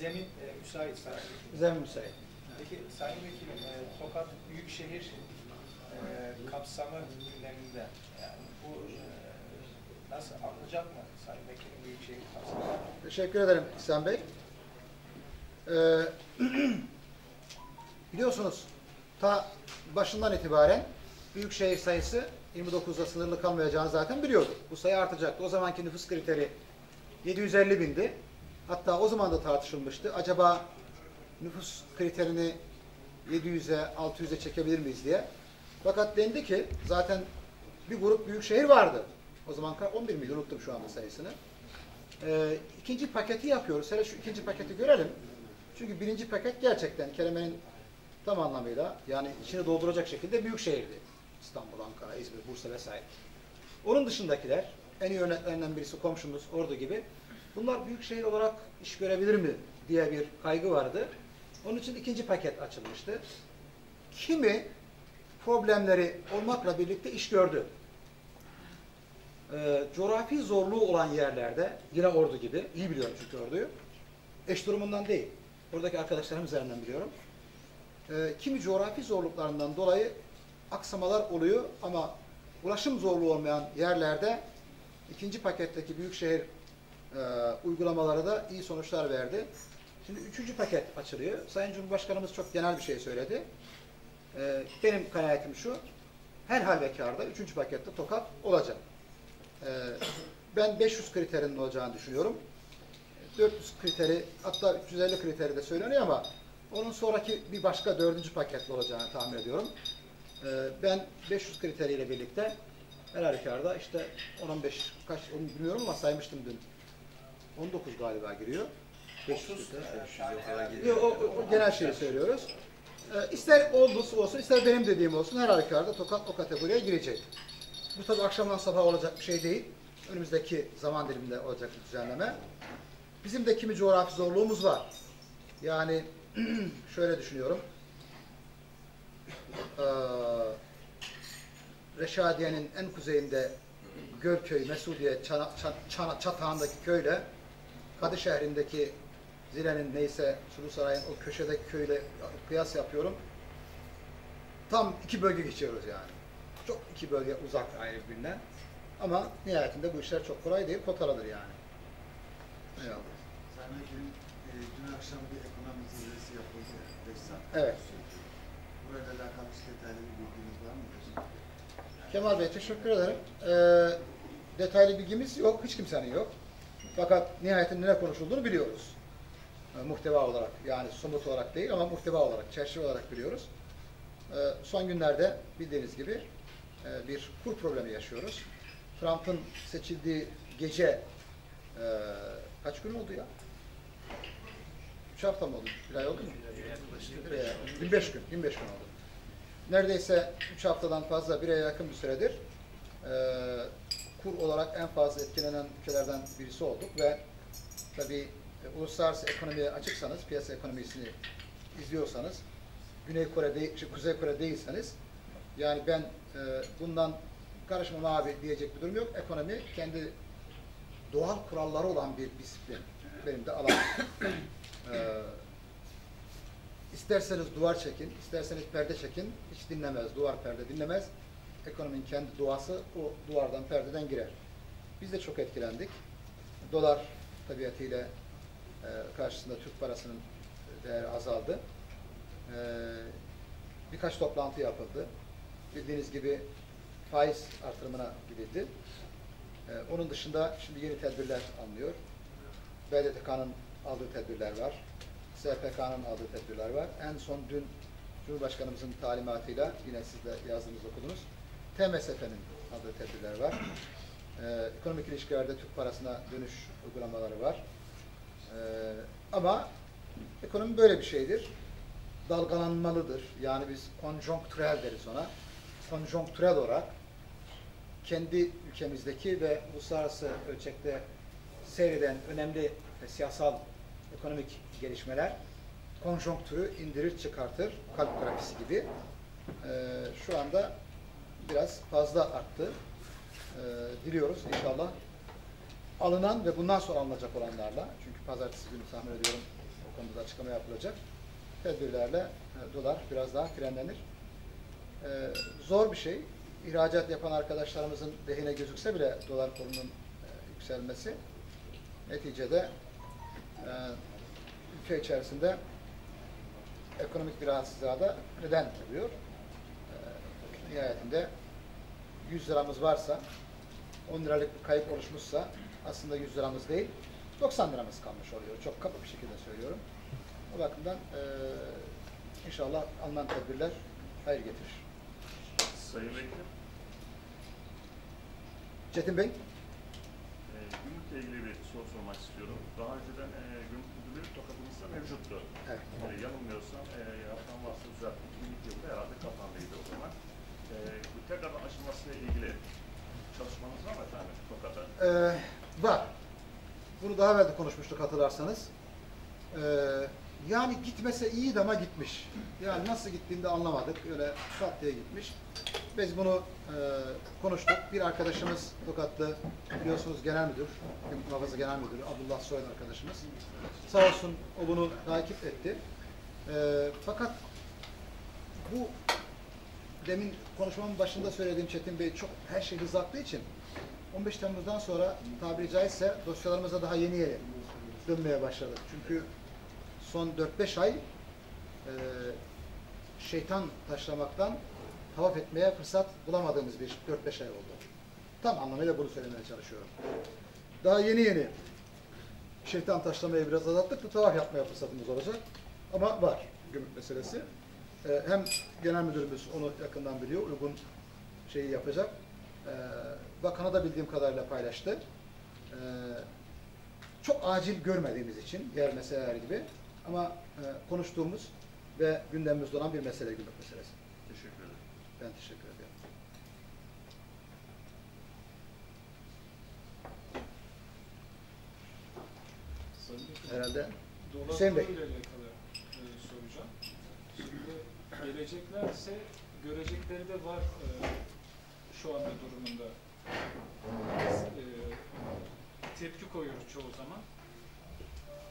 Speaker 4: Zemin e, müsait Sayın Vekilim.
Speaker 2: Zemin müsait.
Speaker 4: Peki Sayın Vekilim, e, Tokat Büyükşehir e, kapsamı gündeminde yani bu e, nasıl alınacak mı Sayın Vekilim Büyükşehir kapsamı?
Speaker 2: Teşekkür ederim İhsan Bey. Ee, biliyorsunuz ta başından itibaren büyükşehir sayısı 29'da sınırlı kalmayacağını zaten biliyorduk. Bu sayı artacaktı. O zamanki nüfus kriteri 750 bindi. Hatta o zaman da tartışılmıştı. Acaba nüfus kriterini 700'e 600'e çekebilir miyiz diye. Fakat dendi ki zaten bir grup büyük şehir vardı. O zaman 11 miydi unuttum şu anda sayısını. Ee, ikinci paketi yapıyoruz. Hele şu ikinci paketi görelim. Çünkü birinci paket gerçekten kelimenin tam anlamıyla yani içini dolduracak şekilde büyük şehirdi. İstanbul, Ankara, İzmir, Bursa vesaire. Onun dışındakiler en iyi örneklerinden birisi komşumuz Ordu gibi. Bunlar büyük şehir olarak iş görebilir mi diye bir kaygı vardı. Onun için ikinci paket açılmıştı. Kimi problemleri olmakla birlikte iş gördü. Ee, coğrafi zorluğu olan yerlerde, yine Ordu gibi, iyi biliyorum çünkü Ordu'yu, eş durumundan değil, oradaki arkadaşlarım üzerinden biliyorum. Ee, kimi coğrafi zorluklarından dolayı aksamalar oluyor ama ulaşım zorluğu olmayan yerlerde ikinci paketteki büyükşehir e, uygulamaları da iyi sonuçlar verdi. Şimdi üçüncü paket açılıyor. Sayın Cumhurbaşkanımız çok genel bir şey söyledi. Ee, benim kanaatim şu, her halükarda üçüncü pakette tokat olacak. Ee, ben 500 kriterinin olacağını düşünüyorum. 400 kriteri, hatta 350 kriteri de söyleniyor ama onun sonraki bir başka dördüncü paketli olacağını tahmin ediyorum. Ee, ben 500 kriteriyle birlikte her halükarda işte 10-15 kaç onu bilmiyorum ama saymıştım dün. 19 galiba giriyor. 500
Speaker 4: 30
Speaker 2: kriter. Yok, o, o- genel şeyi söylüyoruz. Ee, ister olursa olsun, ister benim dediğim olsun her halükarda Tokat o kategoriye girecek. Bu tabi akşamdan sabah olacak bir şey değil. Önümüzdeki zaman diliminde olacak bir düzenleme. Bizim de kimi coğrafi zorluğumuz var. Yani şöyle düşünüyorum. Ee, Reşadiye'nin en kuzeyinde Gölköy, Mesudiye, Çana, Çan- Çana- Çatağı'ndaki köyle Kadışehir'indeki Zile'nin neyse Surusaray'ın o köşedeki köyle kıyas yapıyorum. Tam iki bölge geçiyoruz yani. Çok iki bölge uzak ayrı birbirinden. Ama nihayetinde bu işler çok kolay değil, kotarılır yani. Eyvallah.
Speaker 5: Sayın Vekilim, e, dün akşam bir ekonomi zirvesi yapıldı. 5 saat.
Speaker 2: Evet.
Speaker 5: Burayla alakalı hiç detaylı bir bilginiz var mıdır?
Speaker 2: Kemal Bey teşekkür ederim. Ee, detaylı bilgimiz yok, hiç kimsenin yok. Fakat nihayetinde ne konuşulduğunu biliyoruz. Ee, muhteva olarak, yani somut olarak değil ama muhteva olarak, çerçeve olarak biliyoruz. Ee, son günlerde bildiğiniz gibi e, bir kur problemi yaşıyoruz. Trump'ın seçildiği gece e, kaç gün oldu ya? Üç hafta mı oldu? Bir ay oldu mu? Ee, 25 gün, 25 gün oldu. Neredeyse 3 haftadan fazla bir aya yakın bir süredir e, kur olarak en fazla etkilenen ülkelerden birisi olduk ve tabii e, uluslararası ekonomiye açıksanız, piyasa ekonomisini izliyorsanız, Güney Kore değil, şey, Kuzey Kore değilseniz, yani ben e, bundan karışmam abi diyecek bir durum yok. Ekonomi kendi doğal kuralları olan bir disiplin. Benim de alanım. e, İsterseniz duvar çekin, isterseniz perde çekin, hiç dinlemez, duvar perde dinlemez. Ekonominin kendi doğası o duvardan, perdeden girer. Biz de çok etkilendik. Dolar tabiatıyla e, karşısında Türk parasının değeri azaldı. E, birkaç toplantı yapıldı. Bildiğiniz gibi faiz artırımına gidildi. E, onun dışında şimdi yeni tedbirler alınıyor. BDDK'nın aldığı tedbirler var. SPK'nın aldığı tedbirler var. En son dün Cumhurbaşkanımızın talimatıyla yine siz de yazdınız okudunuz. TMSF'nin aldığı tedbirler var. Ee, ekonomik ilişkilerde Türk parasına dönüş uygulamaları var. Ee, ama ekonomi böyle bir şeydir. Dalgalanmalıdır. Yani biz konjonktürel deriz ona. Konjonktürel olarak kendi ülkemizdeki ve uluslararası ölçekte seyreden önemli siyasal ekonomik gelişmeler konjonktürü indirir çıkartır. Kalp grafisi gibi. Ee, şu anda biraz fazla arttı. Ee, diliyoruz inşallah alınan ve bundan sonra alınacak olanlarla çünkü pazartesi günü tahmin ediyorum o konuda da açıklama yapılacak tedbirlerle e, dolar biraz daha frenlenir. Ee, zor bir şey. İhracat yapan arkadaşlarımızın lehine gözükse bile dolar kurunun e, yükselmesi neticede e, ülke içerisinde ekonomik bir rahatsızlığa da neden oluyor. Nihayetinde 100 liramız varsa 10 liralık bir kayıp oluşmuşsa aslında 100 liramız değil 90 liramız kalmış oluyor. Çok kaba bir şekilde söylüyorum. O bakımdan e, inşallah alınan tedbirler hayır getirir.
Speaker 6: Sayın Vekilim,
Speaker 2: Çetin Bey.
Speaker 6: e, gümrükle ilgili bir soru sormak istiyorum. Daha önceden e, gümrük müdürlüğü tokatımızda mevcuttu.
Speaker 2: Evet.
Speaker 6: E, yanılmıyorsam, e, yapılan varsa düzelttim. 2002 yılında herhalde kapandıydı o zaman. E, bu tekrar açılmasıyla ilgili çalışmanız var mı efendim? Tokat'a?
Speaker 2: Ee, var. Bunu daha evvel de konuşmuştuk hatırlarsanız. Ee, yani gitmese iyiydi ama gitmiş. Yani nasıl gittiğini de anlamadık. Öyle pat diye gitmiş. Biz bunu e, konuştuk. Bir arkadaşımız Tokatlı, biliyorsunuz genel müdür, muhafaza genel müdürü Abdullah Soyan arkadaşımız. Sağ olsun o bunu takip etti. Ee, fakat bu demin konuşmamın başında söylediğim Çetin Bey çok her şey aktığı için 15 Temmuz'dan sonra tabiri caizse dosyalarımıza daha yeni yeni dönmeye başladık. Çünkü son 4-5 ay e, şeytan taşlamaktan tavaf etmeye fırsat bulamadığımız bir 4-5 ay oldu. Tam anlamıyla bunu söylemeye çalışıyorum. Daha yeni yeni şeytan taşlamayı biraz azalttık da tavaf yapmaya fırsatımız olacak. Ama var gümrük meselesi. Ee, hem genel müdürümüz onu yakından biliyor, uygun şeyi yapacak. Ee, bakanı da bildiğim kadarıyla paylaştı. Ee, çok acil görmediğimiz için diğer meseleler gibi ama e, konuştuğumuz ve gündemimizde olan bir mesele gümrük meselesi.
Speaker 6: Teşekkür ederim.
Speaker 2: Ben teşekkür ederim. Herhalde Hüseyin Bey.
Speaker 7: kuruyla alakalı e, soracağım. Şimdi geleceklerse görecekleri de var e, şu anda durumunda. E, tepki koyuyoruz çoğu zaman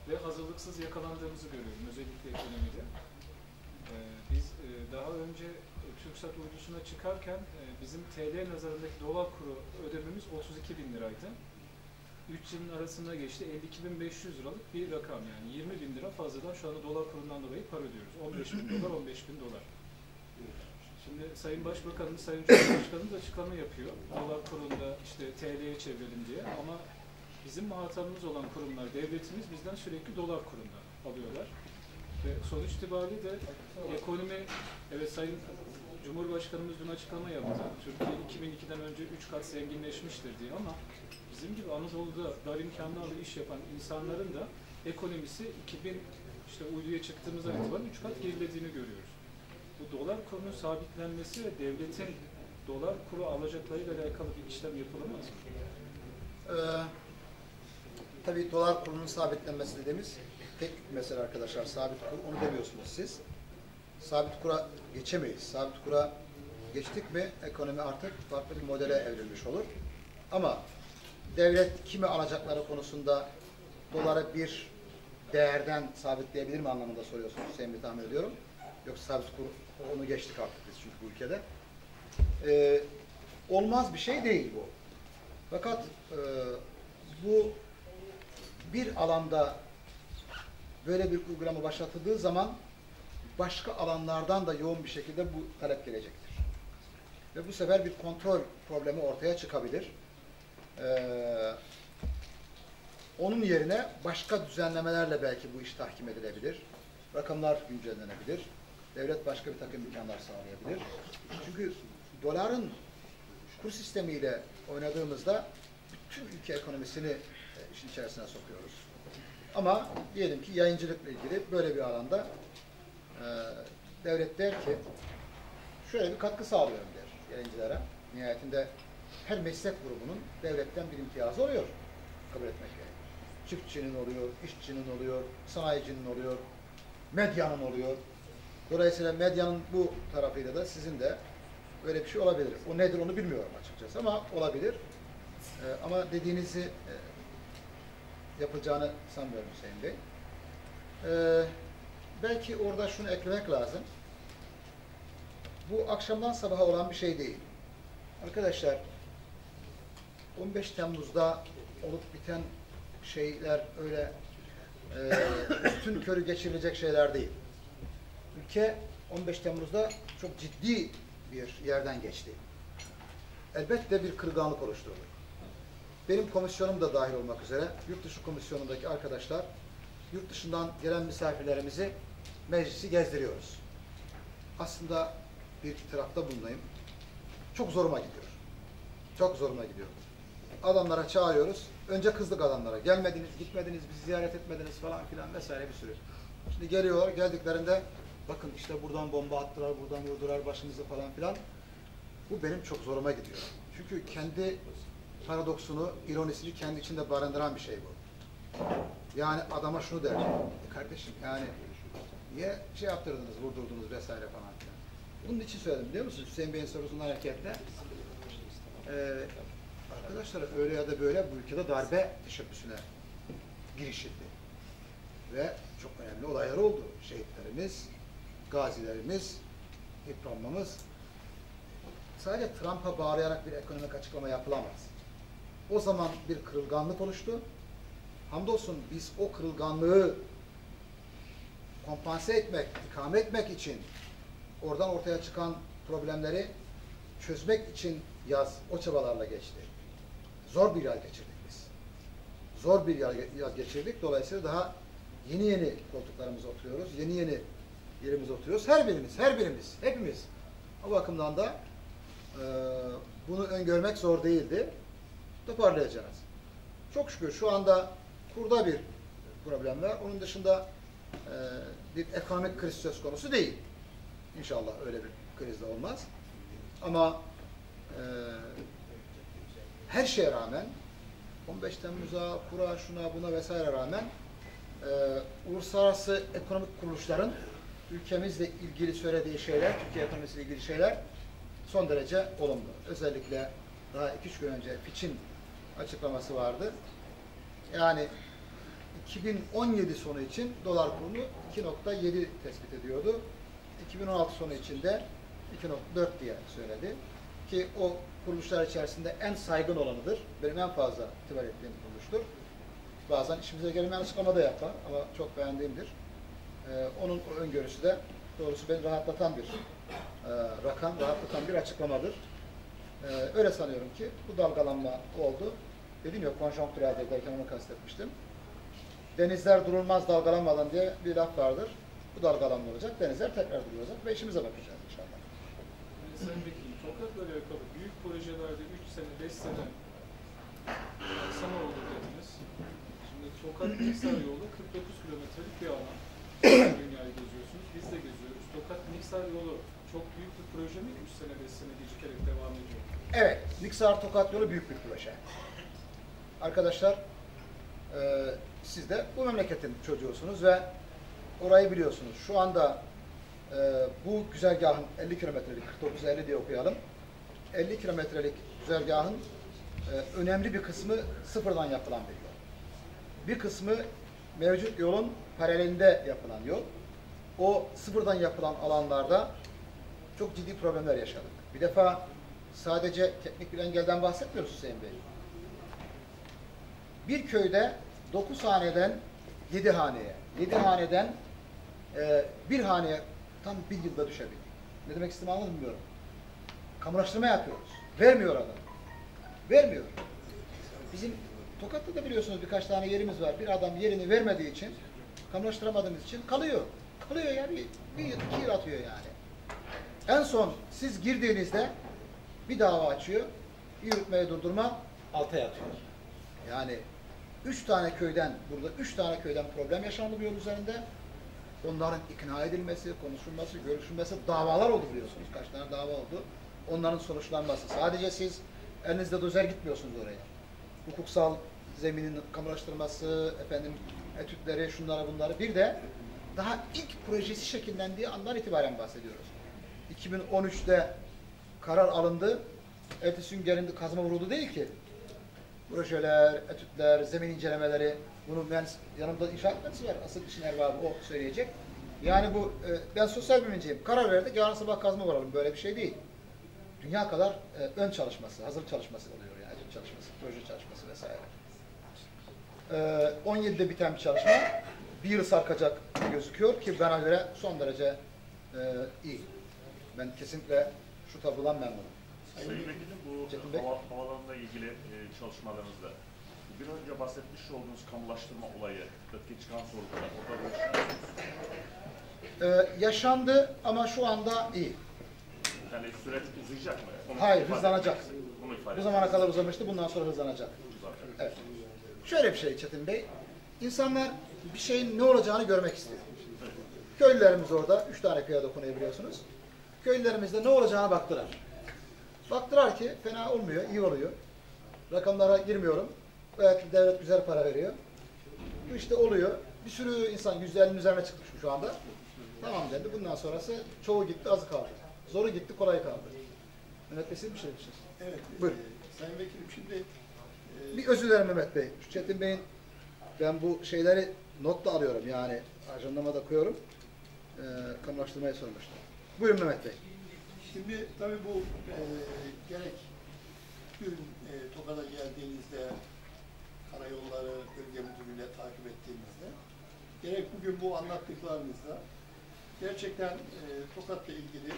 Speaker 7: ve hazırlıksız yakalandığımızı görüyorum özellikle ekonomide. E, biz e, daha önce TürkSat uydusuna çıkarken e, bizim TL nazarındaki dolar kuru ödememiz 32 bin liraydı. 3 yılın arasında geçti 52.500 liralık bir rakam yani 20 bin lira fazladan şu anda dolar kurundan dolayı para ödüyoruz. 15 bin dolar 15 bin dolar. Şimdi Sayın Başbakanımız, Sayın Cumhurbaşkanımız açıklama yapıyor. Dolar kurunda işte TL'ye çevirelim diye ama bizim muhatabımız olan kurumlar, devletimiz bizden sürekli dolar kurunda alıyorlar. Ve sonuç itibariyle de ekonomi, evet Sayın Cumhurbaşkanımız dün açıklama yaptı. Türkiye 2002'den önce 3 kat zenginleşmiştir diye ama bizim gibi Anadolu'da dar imkanlarla iş yapan insanların da ekonomisi 2000 işte uyduya çıktığımızdan itibaren 3 kat gerilediğini görüyoruz. Bu dolar kurunun sabitlenmesi ve devletin dolar kuru alacaklarıyla alakalı bir işlem yapılamaz mı?
Speaker 2: Ee, tabii dolar kurunun sabitlenmesi dediğimiz tek mesele arkadaşlar. Sabit kur, onu demiyorsunuz siz. Sabit kura geçemeyiz. Sabit kura geçtik mi ekonomi artık farklı bir modele evrilmiş olur. Ama devlet kimi alacakları konusunda doları bir değerden sabitleyebilir mi anlamında soruyorsunuz Hüseyin Bey tahmin ediyorum. Yoksa sabit kur onu geçtik artık biz çünkü bu ülkede. Ee, olmaz bir şey değil bu. Fakat e, bu bir alanda böyle bir uygulama başlatıldığı zaman başka alanlardan da yoğun bir şekilde bu talep gelecektir. Ve bu sefer bir kontrol problemi ortaya çıkabilir. Ee, onun yerine başka düzenlemelerle belki bu iş tahkim edilebilir. Rakamlar güncellenebilir. Devlet başka bir takım imkanlar sağlayabilir. Çünkü doların kur sistemiyle oynadığımızda bütün ülke ekonomisini e, işin içerisine sokuyoruz. Ama diyelim ki yayıncılıkla ilgili böyle bir alanda e, devlet der ki şöyle bir katkı sağlıyorum der yayıncılara. Nihayetinde her meslek grubunun devletten bir imtiyazı oluyor. Kabul etmek gerekir. Çiftçinin oluyor, işçinin oluyor, sanayicinin oluyor, medyanın oluyor. Dolayısıyla medyanın bu tarafıyla da sizin de böyle bir şey olabilir. O nedir onu bilmiyorum açıkçası ama olabilir. Ee, ama dediğinizi e, yapacağını sanmıyorum Hüseyin Bey. Ee, belki orada şunu eklemek lazım. Bu akşamdan sabaha olan bir şey değil. Arkadaşlar 15 Temmuz'da olup biten şeyler öyle e, üstün körü geçirilecek şeyler değil. Ülke 15 Temmuz'da çok ciddi bir yerden geçti. Elbette bir kırılganlık oluşturdu. Benim komisyonum da dahil olmak üzere yurt dışı komisyonundaki arkadaşlar yurt dışından gelen misafirlerimizi meclisi gezdiriyoruz. Aslında bir itirafta bulunayım. Çok zoruma gidiyor. Çok zoruma gidiyor. Adamlara çağırıyoruz. Önce kızdık adamlara. Gelmediniz, gitmediniz, bizi ziyaret etmediniz falan filan vesaire bir sürü. Şimdi geliyorlar, geldiklerinde bakın işte buradan bomba attılar, buradan vurdular başımızı falan filan. Bu benim çok zoruma gidiyor. Çünkü kendi paradoksunu, ironisini kendi içinde barındıran bir şey bu. Yani adama şunu der. "E kardeşim yani niye şey yaptırdınız, vurdurdunuz vesaire falan filan. Bunun için söyledim biliyor musunuz? Hüseyin Bey'in sorusundan hareketle. Ee, arkadaşlar öyle ya da böyle bu ülkede darbe teşebbüsüne girişildi. Ve çok önemli olaylar oldu. Şehitlerimiz, gazilerimiz, yıpranmamız. Sadece Trump'a bağlayarak bir ekonomik açıklama yapılamaz. O zaman bir kırılganlık oluştu. Hamdolsun biz o kırılganlığı kompanse etmek, ikame etmek için oradan ortaya çıkan problemleri çözmek için yaz o çabalarla geçti. Zor bir yaz geçirdik biz. Zor bir yaz geçirdik. Dolayısıyla daha yeni yeni koltuklarımıza oturuyoruz. Yeni yeni yerimize oturuyoruz. Her birimiz, her birimiz, hepimiz. O bakımdan da e, bunu öngörmek zor değildi. Toparlayacağız. Çok şükür şu anda kurda bir problem var. Onun dışında e, bir ekonomik kriz söz konusu değil. İnşallah öyle bir kriz de olmaz. Ama e, her şeye rağmen 15 Temmuz'a, kura, şuna, buna vesaire rağmen e, uluslararası ekonomik kuruluşların ülkemizle ilgili söylediği şeyler, Türkiye ekonomisiyle ilgili şeyler son derece olumlu. Özellikle daha 2-3 gün önce Fitch'in açıklaması vardı. Yani 2017 sonu için dolar kurunu 2.7 tespit ediyordu. 2016 sonu için de 2.4 diye söyledi. Ki o kuruluşlar içerisinde en saygın olanıdır. Benim en fazla itibar ettiğim kuruluştur. Bazen işimize gelmeyen açıklama da yapar ama çok beğendiğimdir. Ee, onun öngörüsü de doğrusu beni rahatlatan bir e, rakam, rahatlatan bir açıklamadır. Ee, öyle sanıyorum ki bu dalgalanma oldu. Dedim ya konjonktürel derken onu kastetmiştim. Denizler durulmaz dalgalanmadan diye bir laf vardır. Bu dalgalanma olacak, denizler tekrar durulacak ve işimize bakacağız inşallah.
Speaker 7: Sayın Tokat'la alakalı büyük projelerde 3 sene, 5 sene aksama oldu dediniz. Şimdi Tokat Niksar yolu 49 kilometrelik bir alan. Dünyayı geziyorsunuz, biz de geziyoruz. Tokat Niksar yolu çok büyük bir proje mi? 3 sene, 5 sene gecikerek devam ediyor.
Speaker 2: Evet, Niksar Tokat yolu büyük bir proje. Arkadaşlar, e, siz de bu memleketin çocuğusunuz ve orayı biliyorsunuz. Şu anda e, bu güzergahın 50 kilometrelik, 49-50 diye okuyalım. 50 kilometrelik güzergahın e, önemli bir kısmı sıfırdan yapılan bir yol. Bir kısmı mevcut yolun paralelinde yapılan yol. O sıfırdan yapılan alanlarda çok ciddi problemler yaşadık. Bir defa sadece teknik bir engelden bahsetmiyoruz Hüseyin Bey. Bir köyde 9 haneden 7 haneye, 7 haneden e, bir haneye tam bir yılda düşebildik. Ne demek istediğimi anladın bilmiyorum. Kamulaştırma yapıyoruz. Vermiyor adam. Vermiyor. Bizim Tokat'ta da biliyorsunuz birkaç tane yerimiz var. Bir adam yerini vermediği için, kamulaştıramadığımız için kalıyor. Kalıyor yani. Bir, bir yıl, iki yıl atıyor yani. En son siz girdiğinizde bir dava açıyor. Yürütmeyi durdurma alta yatıyor. Yani üç tane köyden, burada üç tane köyden problem yaşandı bu yol üzerinde. Onların ikna edilmesi, konuşulması, görüşülmesi, davalar oldu biliyorsunuz. Kaç tane dava oldu. Onların sonuçlanması. Sadece siz elinizde dozer gitmiyorsunuz oraya. Hukuksal zeminin kamulaştırması, efendim etütleri, şunları bunları. Bir de daha ilk projesi şekillendiği andan itibaren bahsediyoruz. 2013'te karar alındı. Ertesi gün gelindi kazma vuruldu değil ki. Projeler, etütler, zemin incelemeleri, bunun mühendis, yanımda inşaat mühendisi var, asıl işin erbabı o söyleyecek. Yani bu, e, ben sosyal bilimciyim. Karar verdik, yarın sabah kazma vuralım. Böyle bir şey değil. Dünya kadar e, ön çalışması, hazır çalışması oluyor yani. Çalışması, proje çalışması vesaire. E, 17'de biten bir çalışma. Bir yıl sarkacak gözüküyor ki bana göre son derece e, iyi. Ben kesinlikle şu tablodan memnunum.
Speaker 6: Sayın Vekilim bu hava, havalarla ilgili e, çalışmalarınızda bir önce bahsetmiş olduğunuz kamulaştırma olayı, öteki çıkan sorular, orada görüşüyorsunuz.
Speaker 2: Ee, yaşandı ama şu anda iyi.
Speaker 6: Yani süreç uzayacak mı? Onu
Speaker 2: Hayır,
Speaker 6: ifade-
Speaker 2: hızlanacak.
Speaker 6: Bunu ifade
Speaker 2: Bu zamana kadar uzamıştı, bundan sonra hızlanacak. Evet. Şöyle bir şey Çetin Bey, insanlar bir şeyin ne olacağını görmek istiyor. Köylülerimiz orada, üç tane köye dokunuyor biliyorsunuz. Köylülerimiz de ne olacağına baktılar. Baktılar ki fena olmuyor, iyi oluyor. Rakamlara girmiyorum. Evet devlet güzel para veriyor. Bu işte oluyor. Bir sürü insan %50'nin üzerine çıkmış şu anda. Tamam dedi. Bundan sonrası çoğu gitti, azı kaldı. Zoru gitti, kolay kaldı. Mehmet Bey siz bir şey demişsiniz.
Speaker 8: Evet,
Speaker 2: Buyurun.
Speaker 8: e, Sayın Vekilim şimdi e,
Speaker 2: Bir özür dilerim Mehmet Bey. Şu Çetin Bey'in ben bu şeyleri not da alıyorum yani ajandama da koyuyorum. Ee, kamulaştırmayı sormuştum. Buyurun Mehmet Bey.
Speaker 8: Şimdi tabii bu e, gerek dün e, Tokat'a geldiğinizde karayolları bölge müdürüyle takip ettiğimizde gerek bugün bu anlattıklarınızda gerçekten e, Tokat'la ilgili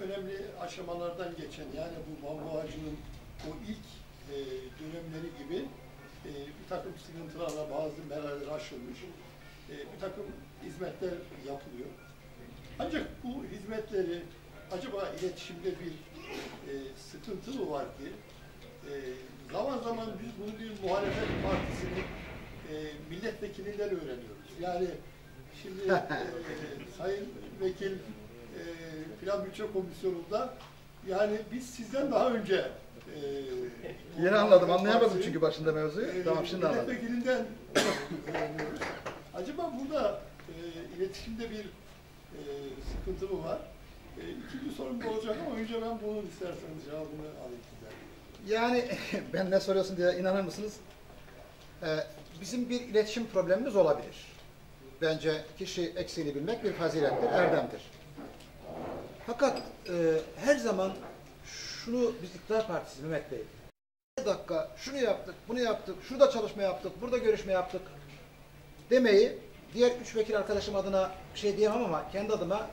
Speaker 8: önemli aşamalardan geçen yani bu bambu ağacının o ilk e, dönemleri gibi e, bir takım sıkıntılarla bazı meralar aşılmış. E, bir takım hizmetler yapılıyor. Ancak bu hizmetleri acaba iletişimde bir e, sıkıntı mı var ki e, zaman zaman biz bunu bir muhalefet partisinin e, milletvekilinden öğreniyoruz. Yani şimdi e, Sayın Vekil e, Plan Bütçe Komisyonu'nda yani biz sizden daha önce e,
Speaker 2: Yeni anladım. Anlayamadım
Speaker 8: partisi-
Speaker 2: çünkü başında mevzuyu.
Speaker 8: ee,
Speaker 2: Tamam şimdi anladım.
Speaker 8: Milletvekilinden öğreniyoruz. Acaba burada e, iletişimde bir e, sıkıntı mı var? E, ikinci sorum da olacak ama önce ben bunun isterseniz cevabını alayım.
Speaker 2: Yani ben ne soruyorsun diye inanır mısınız? Ee, bizim bir iletişim problemimiz olabilir. Bence kişi eksiğini bilmek bir fazilettir, erdemdir. Fakat e, her zaman şunu biz iktidar partisi Mehmet Bey, bir dakika şunu yaptık, bunu yaptık, şurada çalışma yaptık, burada görüşme yaptık demeyi diğer üç vekil arkadaşım adına bir şey diyemem ama kendi adıma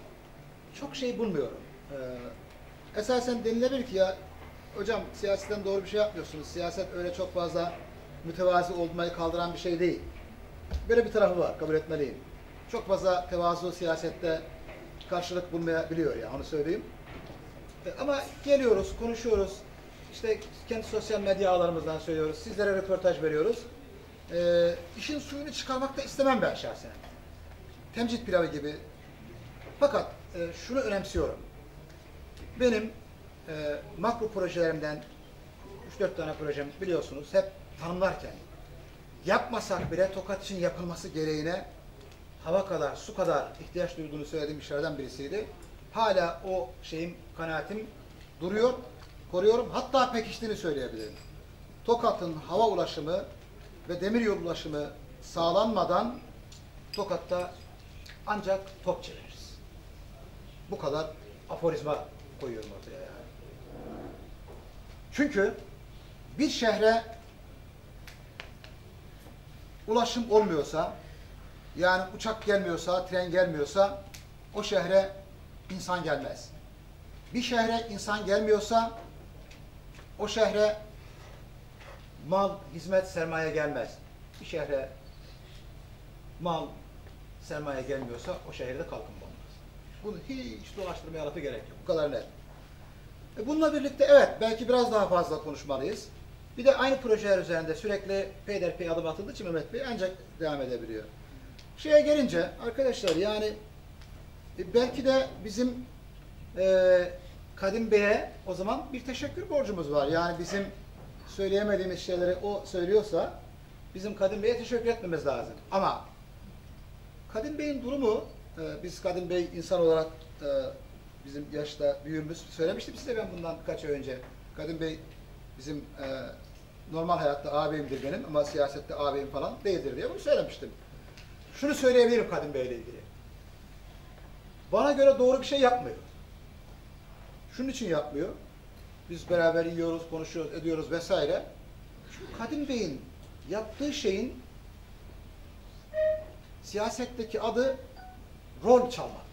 Speaker 2: çok şey bulmuyorum. Ee, esasen denilebilir ki ya hocam siyasetten doğru bir şey yapmıyorsunuz. Siyaset öyle çok fazla mütevazi olmayı kaldıran bir şey değil. Böyle bir tarafı var kabul etmeliyim. Çok fazla tevazu siyasette karşılık bulmayabiliyor ya onu söyleyeyim. E, Ama geliyoruz, konuşuyoruz. İşte kendi sosyal medya ağlarımızdan söylüyoruz. Sizlere röportaj veriyoruz. E, işin suyunu çıkarmak da istemem ben şahsen. Temcit pilavı gibi. Fakat e, şunu önemsiyorum. Benim e, makro projelerimden 3-4 tane projem biliyorsunuz hep tanımlarken yapmasak bile Tokat için yapılması gereğine hava kadar, su kadar ihtiyaç duyduğunu söylediğim işlerden birisiydi. Hala o şeyim, kanaatim duruyor, koruyorum. Hatta pekiştiğini söyleyebilirim. Tokat'ın hava ulaşımı ve demiryolu ulaşımı sağlanmadan Tokat'ta ancak top çeviririz. Bu kadar aforizma koyuyorum ortaya. Çünkü bir şehre ulaşım olmuyorsa, yani uçak gelmiyorsa, tren gelmiyorsa o şehre insan gelmez. Bir şehre insan gelmiyorsa o şehre mal, hizmet, sermaye gelmez. Bir şehre mal, sermaye gelmiyorsa o şehirde kalkınma olmaz. Bunu hiç dolaştırmaya lafı gerek yok. Bu kadar net. E bununla birlikte evet belki biraz daha fazla konuşmalıyız. Bir de aynı projeler üzerinde sürekli peyderpey adım atıldığı için Mehmet Bey ancak devam edebiliyor. Şeye gelince arkadaşlar yani e, belki de bizim e, Kadim Bey'e o zaman bir teşekkür borcumuz var. Yani bizim söyleyemediğimiz şeyleri o söylüyorsa bizim Kadim Bey'e teşekkür etmemiz lazım. Ama Kadim Bey'in durumu e, biz Kadim Bey insan olarak e, bizim yaşta büyüğümüz söylemiştim size ben bundan birkaç ay önce. Kadim Bey bizim e, normal hayatta ağabeyimdir benim ama siyasette ağabeyim falan değildir diye bunu söylemiştim. Şunu söyleyebilirim Kadim Bey ile ilgili. Bana göre doğru bir şey yapmıyor. Şunun için yapmıyor. Biz beraber yiyoruz, konuşuyoruz, ediyoruz vesaire. Şu Kadim Bey'in yaptığı şeyin siyasetteki adı rol çalmaktır.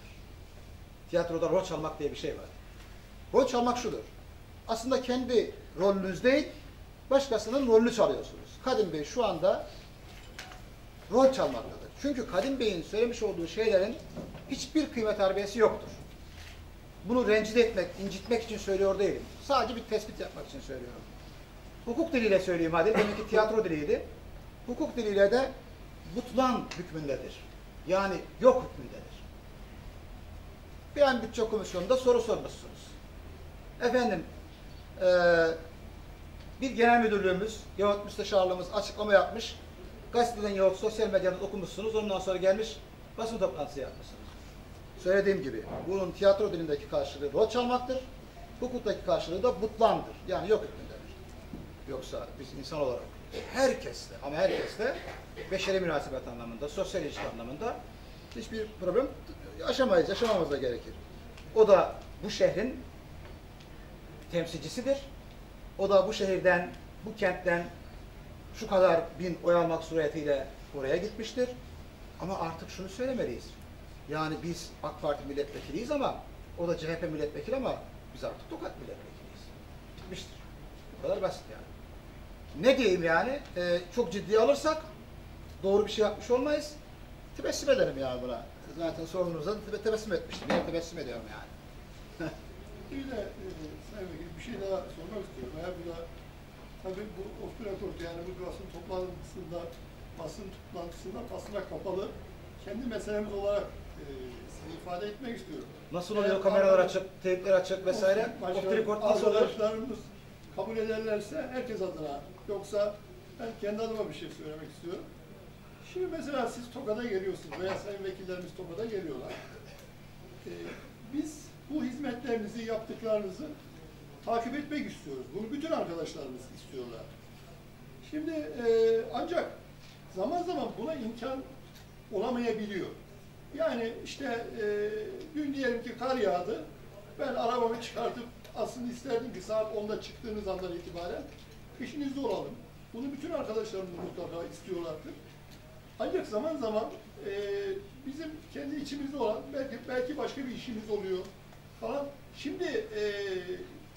Speaker 2: Tiyatroda rol çalmak diye bir şey var. Rol çalmak şudur. Aslında kendi rolünüz değil, başkasının rolünü çalıyorsunuz. Kadim Bey şu anda rol çalmaktadır. Çünkü Kadim Bey'in söylemiş olduğu şeylerin hiçbir kıymet harbiyesi yoktur. Bunu rencide etmek, incitmek için söylüyor değilim. Sadece bir tespit yapmak için söylüyorum. Hukuk diliyle söyleyeyim hadi. Demek ki tiyatro diliydi. Hukuk diliyle de butlan hükmündedir. Yani yok hükmündedir. Plan Bütçe Komisyonu'nda soru sormuşsunuz. Efendim, eee bir genel müdürlüğümüz yahut müsteşarlığımız açıklama yapmış. Gazeteden yahut sosyal medyadan okumuşsunuz. Ondan sonra gelmiş basın toplantısı yapmışsınız. Söylediğim gibi bunun tiyatro dilindeki karşılığı rol çalmaktır. Hukuktaki karşılığı da butlandır. Yani yok hükmündedir. Yoksa biz insan olarak herkesle ama herkesle beşeri münasebet anlamında, sosyal ilişki anlamında hiçbir problem yaşamayız, yaşamamız da gerekir. O da bu şehrin temsilcisidir. O da bu şehirden, bu kentten şu kadar bin oy almak suretiyle oraya gitmiştir. Ama artık şunu söylemeliyiz. Yani biz AK Parti milletvekiliyiz ama o da CHP milletvekili ama biz artık Tokat milletvekiliyiz. Bitmiştir. Bu kadar basit yani. Ne diyeyim yani? Ee, çok ciddiye alırsak doğru bir şey yapmış olmayız. Tebessüm ederim yani buna. Zaten tebe- tebessüm etmiştim. Yine tebessüm ediyorum yani.
Speaker 8: Bir de e, Sayın Vekilim bir şey daha sormak istiyorum. Eğer bu da tabii bu record yani bu basın toplantısında basın toplantısında basına kapalı kendi meselemiz olarak e, size ifade etmek istiyorum.
Speaker 2: Nasıl oluyor?
Speaker 8: Eğer
Speaker 2: Kameralar açık, teypler açık vesaire. Off the record nasıl oluyor?
Speaker 8: Arkadaşlarımız kabul ederlerse herkes adına. Yoksa ben kendi adıma bir şey söylemek istiyorum. Şimdi mesela siz Tokat'a geliyorsunuz veya sayın vekillerimiz Tokat'a geliyorlar. Ee, biz bu hizmetlerinizi, yaptıklarınızı takip etmek istiyoruz. Bunu bütün arkadaşlarımız istiyorlar. Şimdi e, ancak zaman zaman buna imkan olamayabiliyor. Yani işte e, dün diyelim ki kar yağdı. Ben arabamı çıkartıp aslında isterdim ki saat 10'da çıktığınız andan itibaren peşinizde olalım. Bunu bütün arkadaşlarımız mutlaka istiyorlardır. Ancak zaman zaman e, bizim kendi içimizde olan belki belki başka bir işimiz oluyor falan. Şimdi e,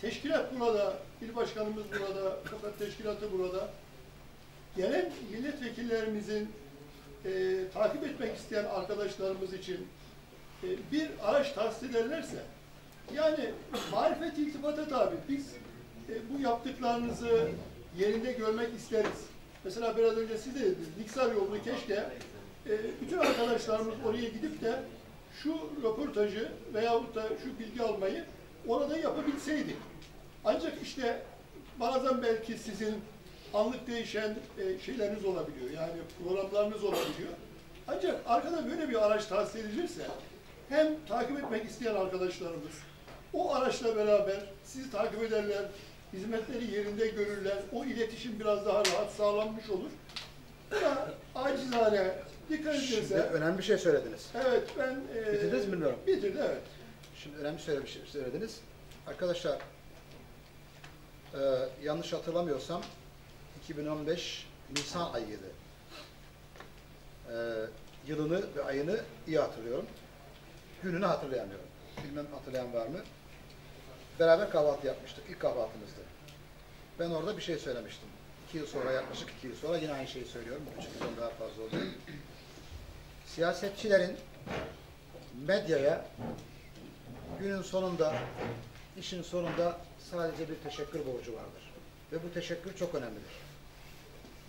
Speaker 8: teşkilat burada, il başkanımız burada, fakat teşkilatı burada. Gelen milletvekillerimizin e, takip etmek isteyen arkadaşlarımız için e, bir araç tahsis ederlerse, yani marifet iltifata tabi biz e, bu yaptıklarınızı yerinde görmek isteriz. Mesela biraz önce siz de dediniz, Niksar yolunu keşke e, bütün arkadaşlarımız oraya gidip de şu röportajı veyahut da şu bilgi almayı orada yapabilseydi. Ancak işte bazen belki sizin anlık değişen e, şeyleriniz olabiliyor. Yani programlarınız olabiliyor. Ancak arkada böyle bir araç tahsis edilirse hem takip etmek isteyen arkadaşlarımız o araçla beraber sizi takip ederler, hizmetleri yerinde görürler, o iletişim biraz daha rahat sağlanmış olur. Buna acizane dikkat
Speaker 2: Şimdi
Speaker 8: edilirse,
Speaker 2: önemli bir şey söylediniz.
Speaker 8: evet ben... E,
Speaker 2: Bitirdiniz mi bilmiyorum.
Speaker 8: Bitirdi, evet.
Speaker 2: Şimdi önemli bir şey söylediniz. Arkadaşlar e, yanlış hatırlamıyorsam 2015 Nisan ayıydı. E, yılını ve ayını iyi hatırlıyorum. Gününü hatırlayamıyorum. Bilmem hatırlayan var mı? Beraber kahvaltı yapmıştık. İlk kahvaltımızdı. Ben orada bir şey söylemiştim. İki yıl sonra yaklaşık iki yıl sonra yine aynı şeyi söylüyorum. Bu üç yıldan daha fazla oldu. Siyasetçilerin medyaya günün sonunda, işin sonunda sadece bir teşekkür borcu vardır. Ve bu teşekkür çok önemlidir.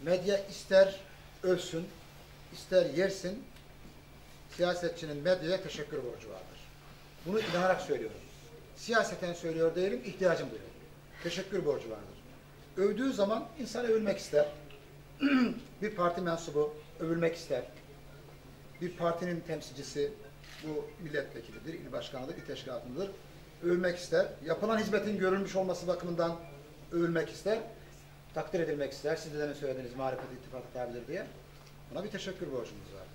Speaker 2: Medya ister ölsün, ister yersin, siyasetçinin medyaya teşekkür borcu vardır. Bunu inanarak söylüyorum. Siyaseten söylüyor değilim, ihtiyacım duyuyorum. Teşekkür borcu vardır. Övdüğü zaman insan övülmek ister. bir parti mensubu övülmek ister. Bir partinin temsilcisi, bu milletvekilidir, il başkanıdır, il teşkilatındadır. Övülmek ister. Yapılan hizmetin görülmüş olması bakımından övülmek ister. Takdir edilmek ister. Siz de demin söylediğiniz marifet ittifakı tabidir diye. Buna bir teşekkür borcumuz var.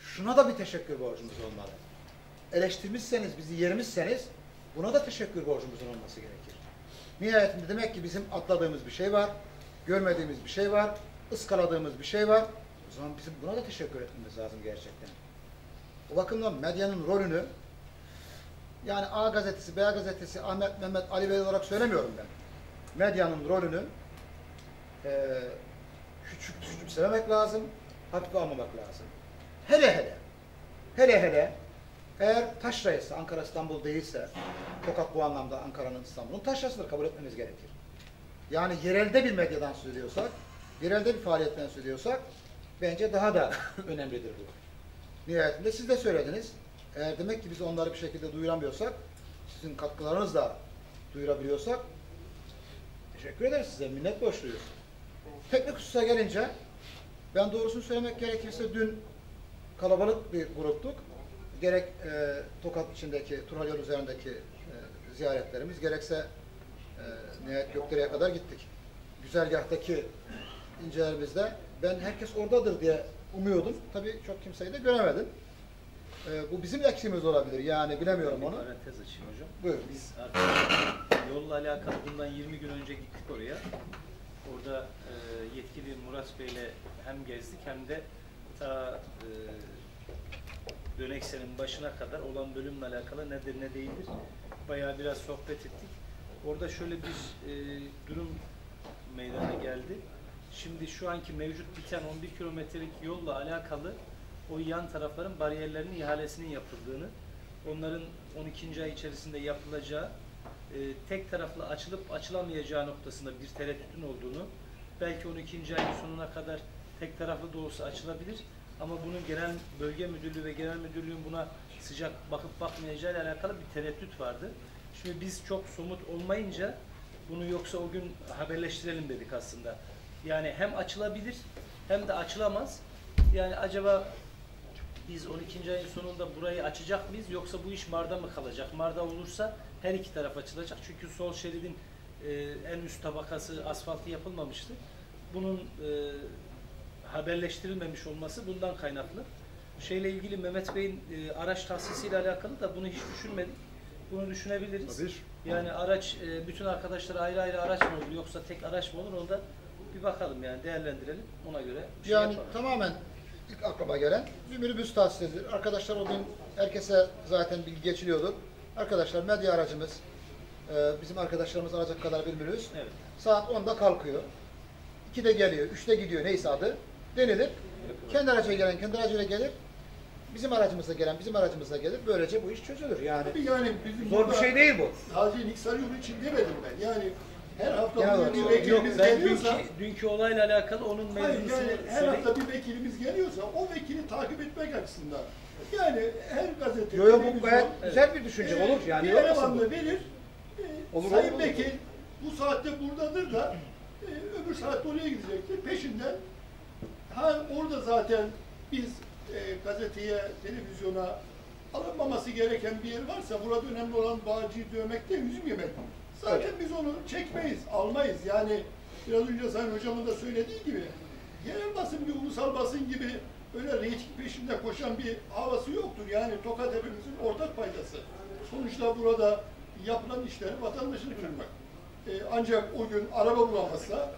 Speaker 2: Şuna da bir teşekkür borcumuz olmalı. Eleştirmişseniz, bizi yerimizseniz buna da teşekkür borcumuzun olması gerekir. Nihayetinde demek ki bizim atladığımız bir şey var, görmediğimiz bir şey var, ıskaladığımız bir şey var. O zaman bizim buna da teşekkür etmemiz lazım gerçekten. O bakımdan medyanın rolünü yani A gazetesi, B gazetesi, Ahmet, Mehmet, Ali Bey olarak söylemiyorum ben. Medyanın rolünü eee küçük küçümsememek lazım, hafife almamak lazım. Hele hele, hele hele eğer taşraysa, Ankara İstanbul değilse, Tokat bu anlamda Ankara'nın İstanbul'un taşrasıdır kabul etmemiz gerekir. Yani yerelde bir medyadan söz ediyorsak, yerelde bir faaliyetten söz ediyorsak, bence daha da önemlidir bu. Nihayetinde siz de söylediniz. Eğer demek ki biz onları bir şekilde duyuramıyorsak, sizin katkılarınızla duyurabiliyorsak, Teşekkür ederiz size. Minnet borçluyuz. Teknik hususa gelince ben doğrusunu söylemek gerekirse dün kalabalık bir gruptuk. Gerek e, Tokat içindeki, Turhal üzerindeki e, ziyaretlerimiz, gerekse e, nihayet Gökdere'ye kadar gittik. Güzergahtaki incelerimizde ben herkes oradadır diye umuyordum. Tabii çok kimseyi de göremedim. E, bu bizim eksiğimiz olabilir. Yani bilemiyorum onu.
Speaker 1: Parantez açayım hocam.
Speaker 2: Buyurun.
Speaker 1: Biz yolla alakalı bundan 20 gün önce gittik oraya. Orada e, yetkili Murat Bey'le hem gezdik hem de ta e, Dönekse'nin başına kadar olan bölümle alakalı nedir ne değildir bayağı biraz sohbet ettik. Orada şöyle bir e, durum meydana geldi. Şimdi şu anki mevcut biten 11 kilometrelik yolla alakalı o yan tarafların bariyerlerinin ihalesinin yapıldığını, onların 12. ay içerisinde yapılacağı, e, tek taraflı açılıp açılamayacağı noktasında bir tereddütün olduğunu, belki 12. ayın sonuna kadar tek taraflı da olsa açılabilir ama bunun genel bölge müdürlüğü ve genel müdürlüğün buna sıcak bakıp bakmayacağı ile alakalı bir tereddüt vardı. Şimdi biz çok somut olmayınca bunu yoksa o gün haberleştirelim dedik aslında. Yani hem açılabilir hem de açılamaz. Yani acaba biz 12. ayın sonunda burayı açacak mıyız yoksa bu iş Mar'da mı kalacak? Mar'da olursa her iki taraf açılacak. Çünkü sol şeridin e, en üst tabakası asfaltı yapılmamıştı. Bunun e, haberleştirilmemiş olması bundan kaynaklı. Şeyle ilgili Mehmet Bey'in e, araç tahsisiyle alakalı da bunu hiç düşünmedik. Bunu düşünebiliriz.
Speaker 2: Tabii.
Speaker 1: Yani araç, e, bütün arkadaşlar ayrı ayrı araç mı olur yoksa tek araç mı olur onu da bir bakalım yani değerlendirelim. Ona göre şey
Speaker 2: Yani
Speaker 1: yapalım.
Speaker 2: tamamen ilk aklıma gelen bir minibüs tahsis edilir. Arkadaşlar o gün herkese zaten bilgi geçiliyordu. Arkadaşlar medya aracımız, e, bizim arkadaşlarımız alacak kadar bir minibüs.
Speaker 1: Evet.
Speaker 2: Saat 10'da kalkıyor. 2'de geliyor, 3'te gidiyor neyse adı. Denilir. Kendi aracıyla gelen kendi aracıyla gelir. Bizim aracımızla gelen bizim aracımızla gelir. Böylece bu iş çözülür. Yani
Speaker 8: Tabii yani bizim
Speaker 2: zor bir
Speaker 8: burada
Speaker 2: şey değil bu.
Speaker 8: Sadece Niksar yolu için demedim ben. Yani her hafta
Speaker 2: Ya,
Speaker 8: bir
Speaker 2: yok,
Speaker 8: vekilimiz
Speaker 1: ben
Speaker 8: geliyorsa,
Speaker 1: dünkü, dünkü olayla alakalı onun
Speaker 8: hayır
Speaker 1: mevzusunu
Speaker 8: yani her
Speaker 1: söyleyeyim.
Speaker 8: hafta bir vekilimiz geliyorsa o vekili takip etmek açısından. Yani her gazete,
Speaker 2: Yo yo bu
Speaker 8: televizyon,
Speaker 2: gayet güzel bir düşünce
Speaker 8: e,
Speaker 2: olur. Yani
Speaker 8: bir
Speaker 2: yok musun
Speaker 8: elemanla
Speaker 2: bu?
Speaker 8: verir. E,
Speaker 2: Olur,
Speaker 8: Sayın
Speaker 2: olur,
Speaker 8: Vekil bu saatte buradadır da e, öbür saatte oraya gidecektir. Peşinden ha orada zaten biz e, gazeteye, televizyona alınmaması gereken bir yer varsa burada önemli olan bağcıyı dövmek değil, üzüm yemek. Zaten
Speaker 2: Evet.
Speaker 8: biz onu çekmeyiz, almayız. Yani biraz önce Sayın Hocam'ın da söylediği gibi genel basın bir ulusal basın gibi öyle reyting peşinde koşan bir havası yoktur. Yani Tokat hepimizin ortak paydası. Sonuçta burada yapılan işleri vatandaşını kırmak. E, ancak o gün araba bulamazsa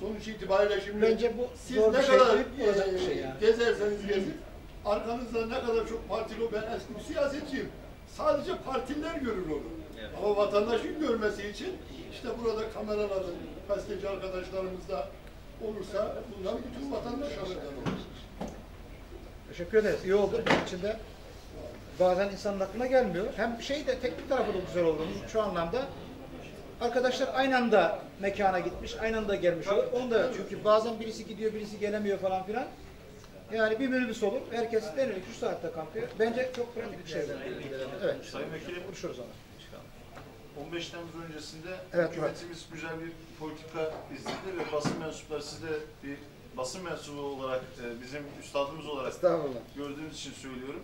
Speaker 8: sonuç itibariyle şimdi
Speaker 2: Bence bu
Speaker 8: siz ne
Speaker 2: şey
Speaker 8: kadar
Speaker 2: değil,
Speaker 8: e,
Speaker 2: şey yani.
Speaker 8: gezerseniz gezin, arkanızda ne kadar çok partili, ben eski bir siyasetçiyim. Sadece partililer görür onu.
Speaker 1: Evet.
Speaker 8: Ama vatandaşın görmesi için işte burada kameraların, gazeteci arkadaşlarımız da olursa bundan bütün vatandaş haberdar olur.
Speaker 2: Teşekkür ederiz. İyi oldu. İçinde bazen insanın aklına gelmiyor. Hem şey de teknik tarafı da güzel oldu şu anlamda. Arkadaşlar aynı anda mekana gitmiş, aynı anda gelmiş olur. Onu da çünkü bazen birisi gidiyor, birisi gelemiyor falan filan. Yani bir minibüs olur. Herkes denilir şu saatte kalkıyor. Bence çok pratik bir şey. Evet.
Speaker 6: Sayın Vekilim,
Speaker 2: Konuşuruz onu.
Speaker 6: 15 Temmuz öncesinde
Speaker 2: Evet,
Speaker 6: hükümetimiz güzel bir politika izledi ve basın mensupları siz de bir basın mensubu olarak, e, bizim üstadımız olarak gördüğümüz için söylüyorum.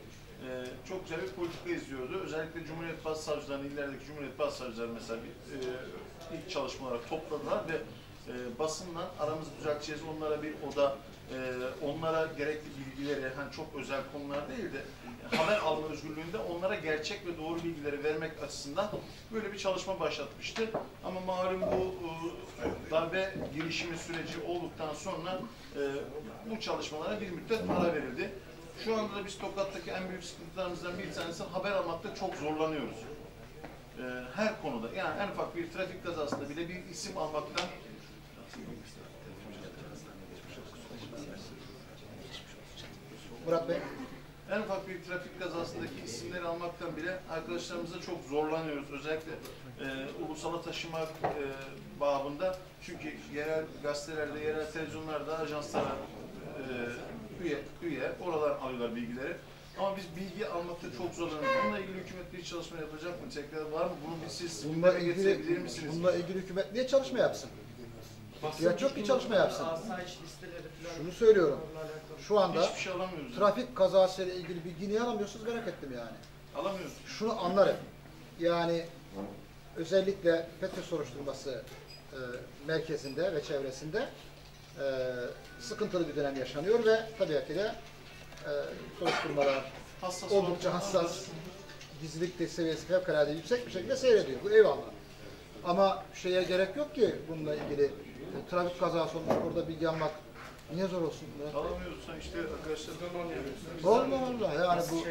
Speaker 6: E, çok güzel bir politika izliyordu. Özellikle Cumhuriyet Başsavcılarını, illerdeki Cumhuriyet Başsavcıları mesela bir e, ilk çalışma olarak topladılar ve e, basınla aramızı düzelteceğiz. Onlara bir oda, e, onlara gerekli bilgileri, hani çok özel konular değil de haber alma özgürlüğünde onlara gerçek ve doğru bilgileri vermek açısından böyle bir çalışma başlatmıştı. Ama malum bu e, darbe girişimi süreci olduktan sonra e, bu çalışmalara bir müddet ara verildi. Şu anda da biz Tokat'taki en büyük sıkıntılarımızdan bir tanesi haber almakta çok zorlanıyoruz. E, her konuda yani en ufak bir trafik kazasında bile bir isim almaktan
Speaker 2: Murat Bey.
Speaker 6: En ufak bir trafik kazasındaki isimleri almaktan bile arkadaşlarımızla çok zorlanıyoruz. Özellikle e, ulusala taşımak e, babında. Çünkü yerel gazetelerde, yerel televizyonlarda ajanslara e, üye, üye, oralar alıyorlar bilgileri. Ama biz bilgi almakta çok zorlanıyoruz. Bununla ilgili hükümet bir çalışma yapacak mı? Tekrar var mı? Bunu bir siz
Speaker 2: Bununla ilgili,
Speaker 6: misiniz?
Speaker 2: bununla ilgili hükümet niye çalışma yapsın? Ya çok bir çalışma yapsın.
Speaker 9: Asayiş listeleri falan.
Speaker 2: Şunu söylüyorum. Şu anda
Speaker 6: Hiçbir şey alamıyoruz.
Speaker 2: trafik kazası ile ilgili bilgi niye alamıyorsunuz merak ettim yani.
Speaker 6: Alamıyoruz.
Speaker 2: Şunu anlarım. Yani özellikle FETÖ soruşturması e, merkezinde ve çevresinde e, sıkıntılı bir dönem yaşanıyor ve tabiatıyla e, soruşturmalar
Speaker 6: Hassas
Speaker 2: oldukça hassas, gizlilik seviyesi fevkalade yüksek bir şekilde seyrediyor. Bu eyvallah. Ama şeye gerek yok ki bununla ilgili e, trafik kazası olmuş orada bilgi almak niye zor olsun?
Speaker 6: Alamıyorsan işte arkadaşlar.
Speaker 2: Allah Allah yani bu,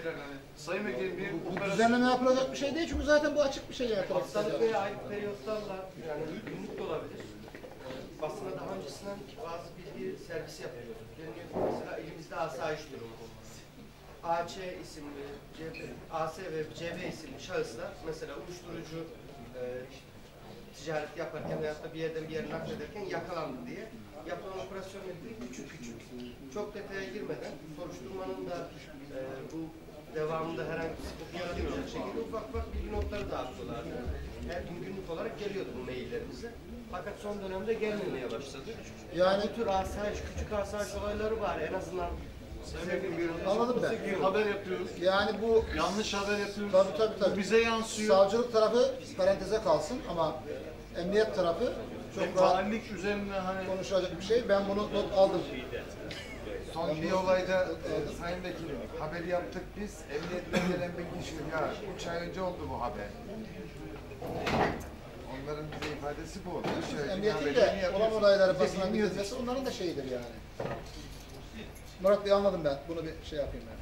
Speaker 6: Sayın Vekilim bir
Speaker 2: bu, bu
Speaker 6: operasyon...
Speaker 2: düzenleme yapılacak bir şey değil çünkü zaten bu açık bir şey yani.
Speaker 9: Hastalık veya ayıp periyotlarla yani günlük de olabilir. Basına daha öncesinden bazı bilgi servisi yapıyoruz. Deniliyor ki mesela elimizde asayiş durumu. AC isimli, CB, AC ve CB isimli şahıslar mesela uyuşturucu e, ticaret yaparken veyahut da bir yerden bir yere naklederken yakalandı diye yapılan operasyon ilgili küçük küçük çok detaya girmeden soruşturmanın da e, bu devamında herhangi bir sıkıntı yaratmayacak şekilde ufak ufak bilgi notları dağıtıyorlar. Her gün günlük olarak geliyordu bu maillerimize. Fakat son dönemde gelmemeye başladı.
Speaker 2: Yani-
Speaker 9: bu tür asayiş, küçük asayiş olayları var en azından
Speaker 6: bir
Speaker 2: Anladım ben.
Speaker 6: haber yapıyoruz.
Speaker 2: Yani bu
Speaker 6: Yanlış haber yapıyoruz.
Speaker 2: Tabii, tabii, tabii.
Speaker 6: Bu bize yansıyor.
Speaker 2: savcılık tarafı paranteze kalsın ama emniyet tarafı çok
Speaker 6: Hem
Speaker 2: rahat
Speaker 6: valilik üzerine hani
Speaker 2: konuşulacak bir şey. Ben bunu not aldım.
Speaker 5: Son bir olayda e, Sayın Vekilim haberi yaptık biz. Emniyetten gelen bilgi şu ya 3 ay önce oldu bu haber. Onların bize ifadesi bu. Önce
Speaker 2: Emniyetin de olan olayları basına bildirmesi onların da şeyidir yani. Murat Bey anladım ben. Bunu bir şey yapayım ben.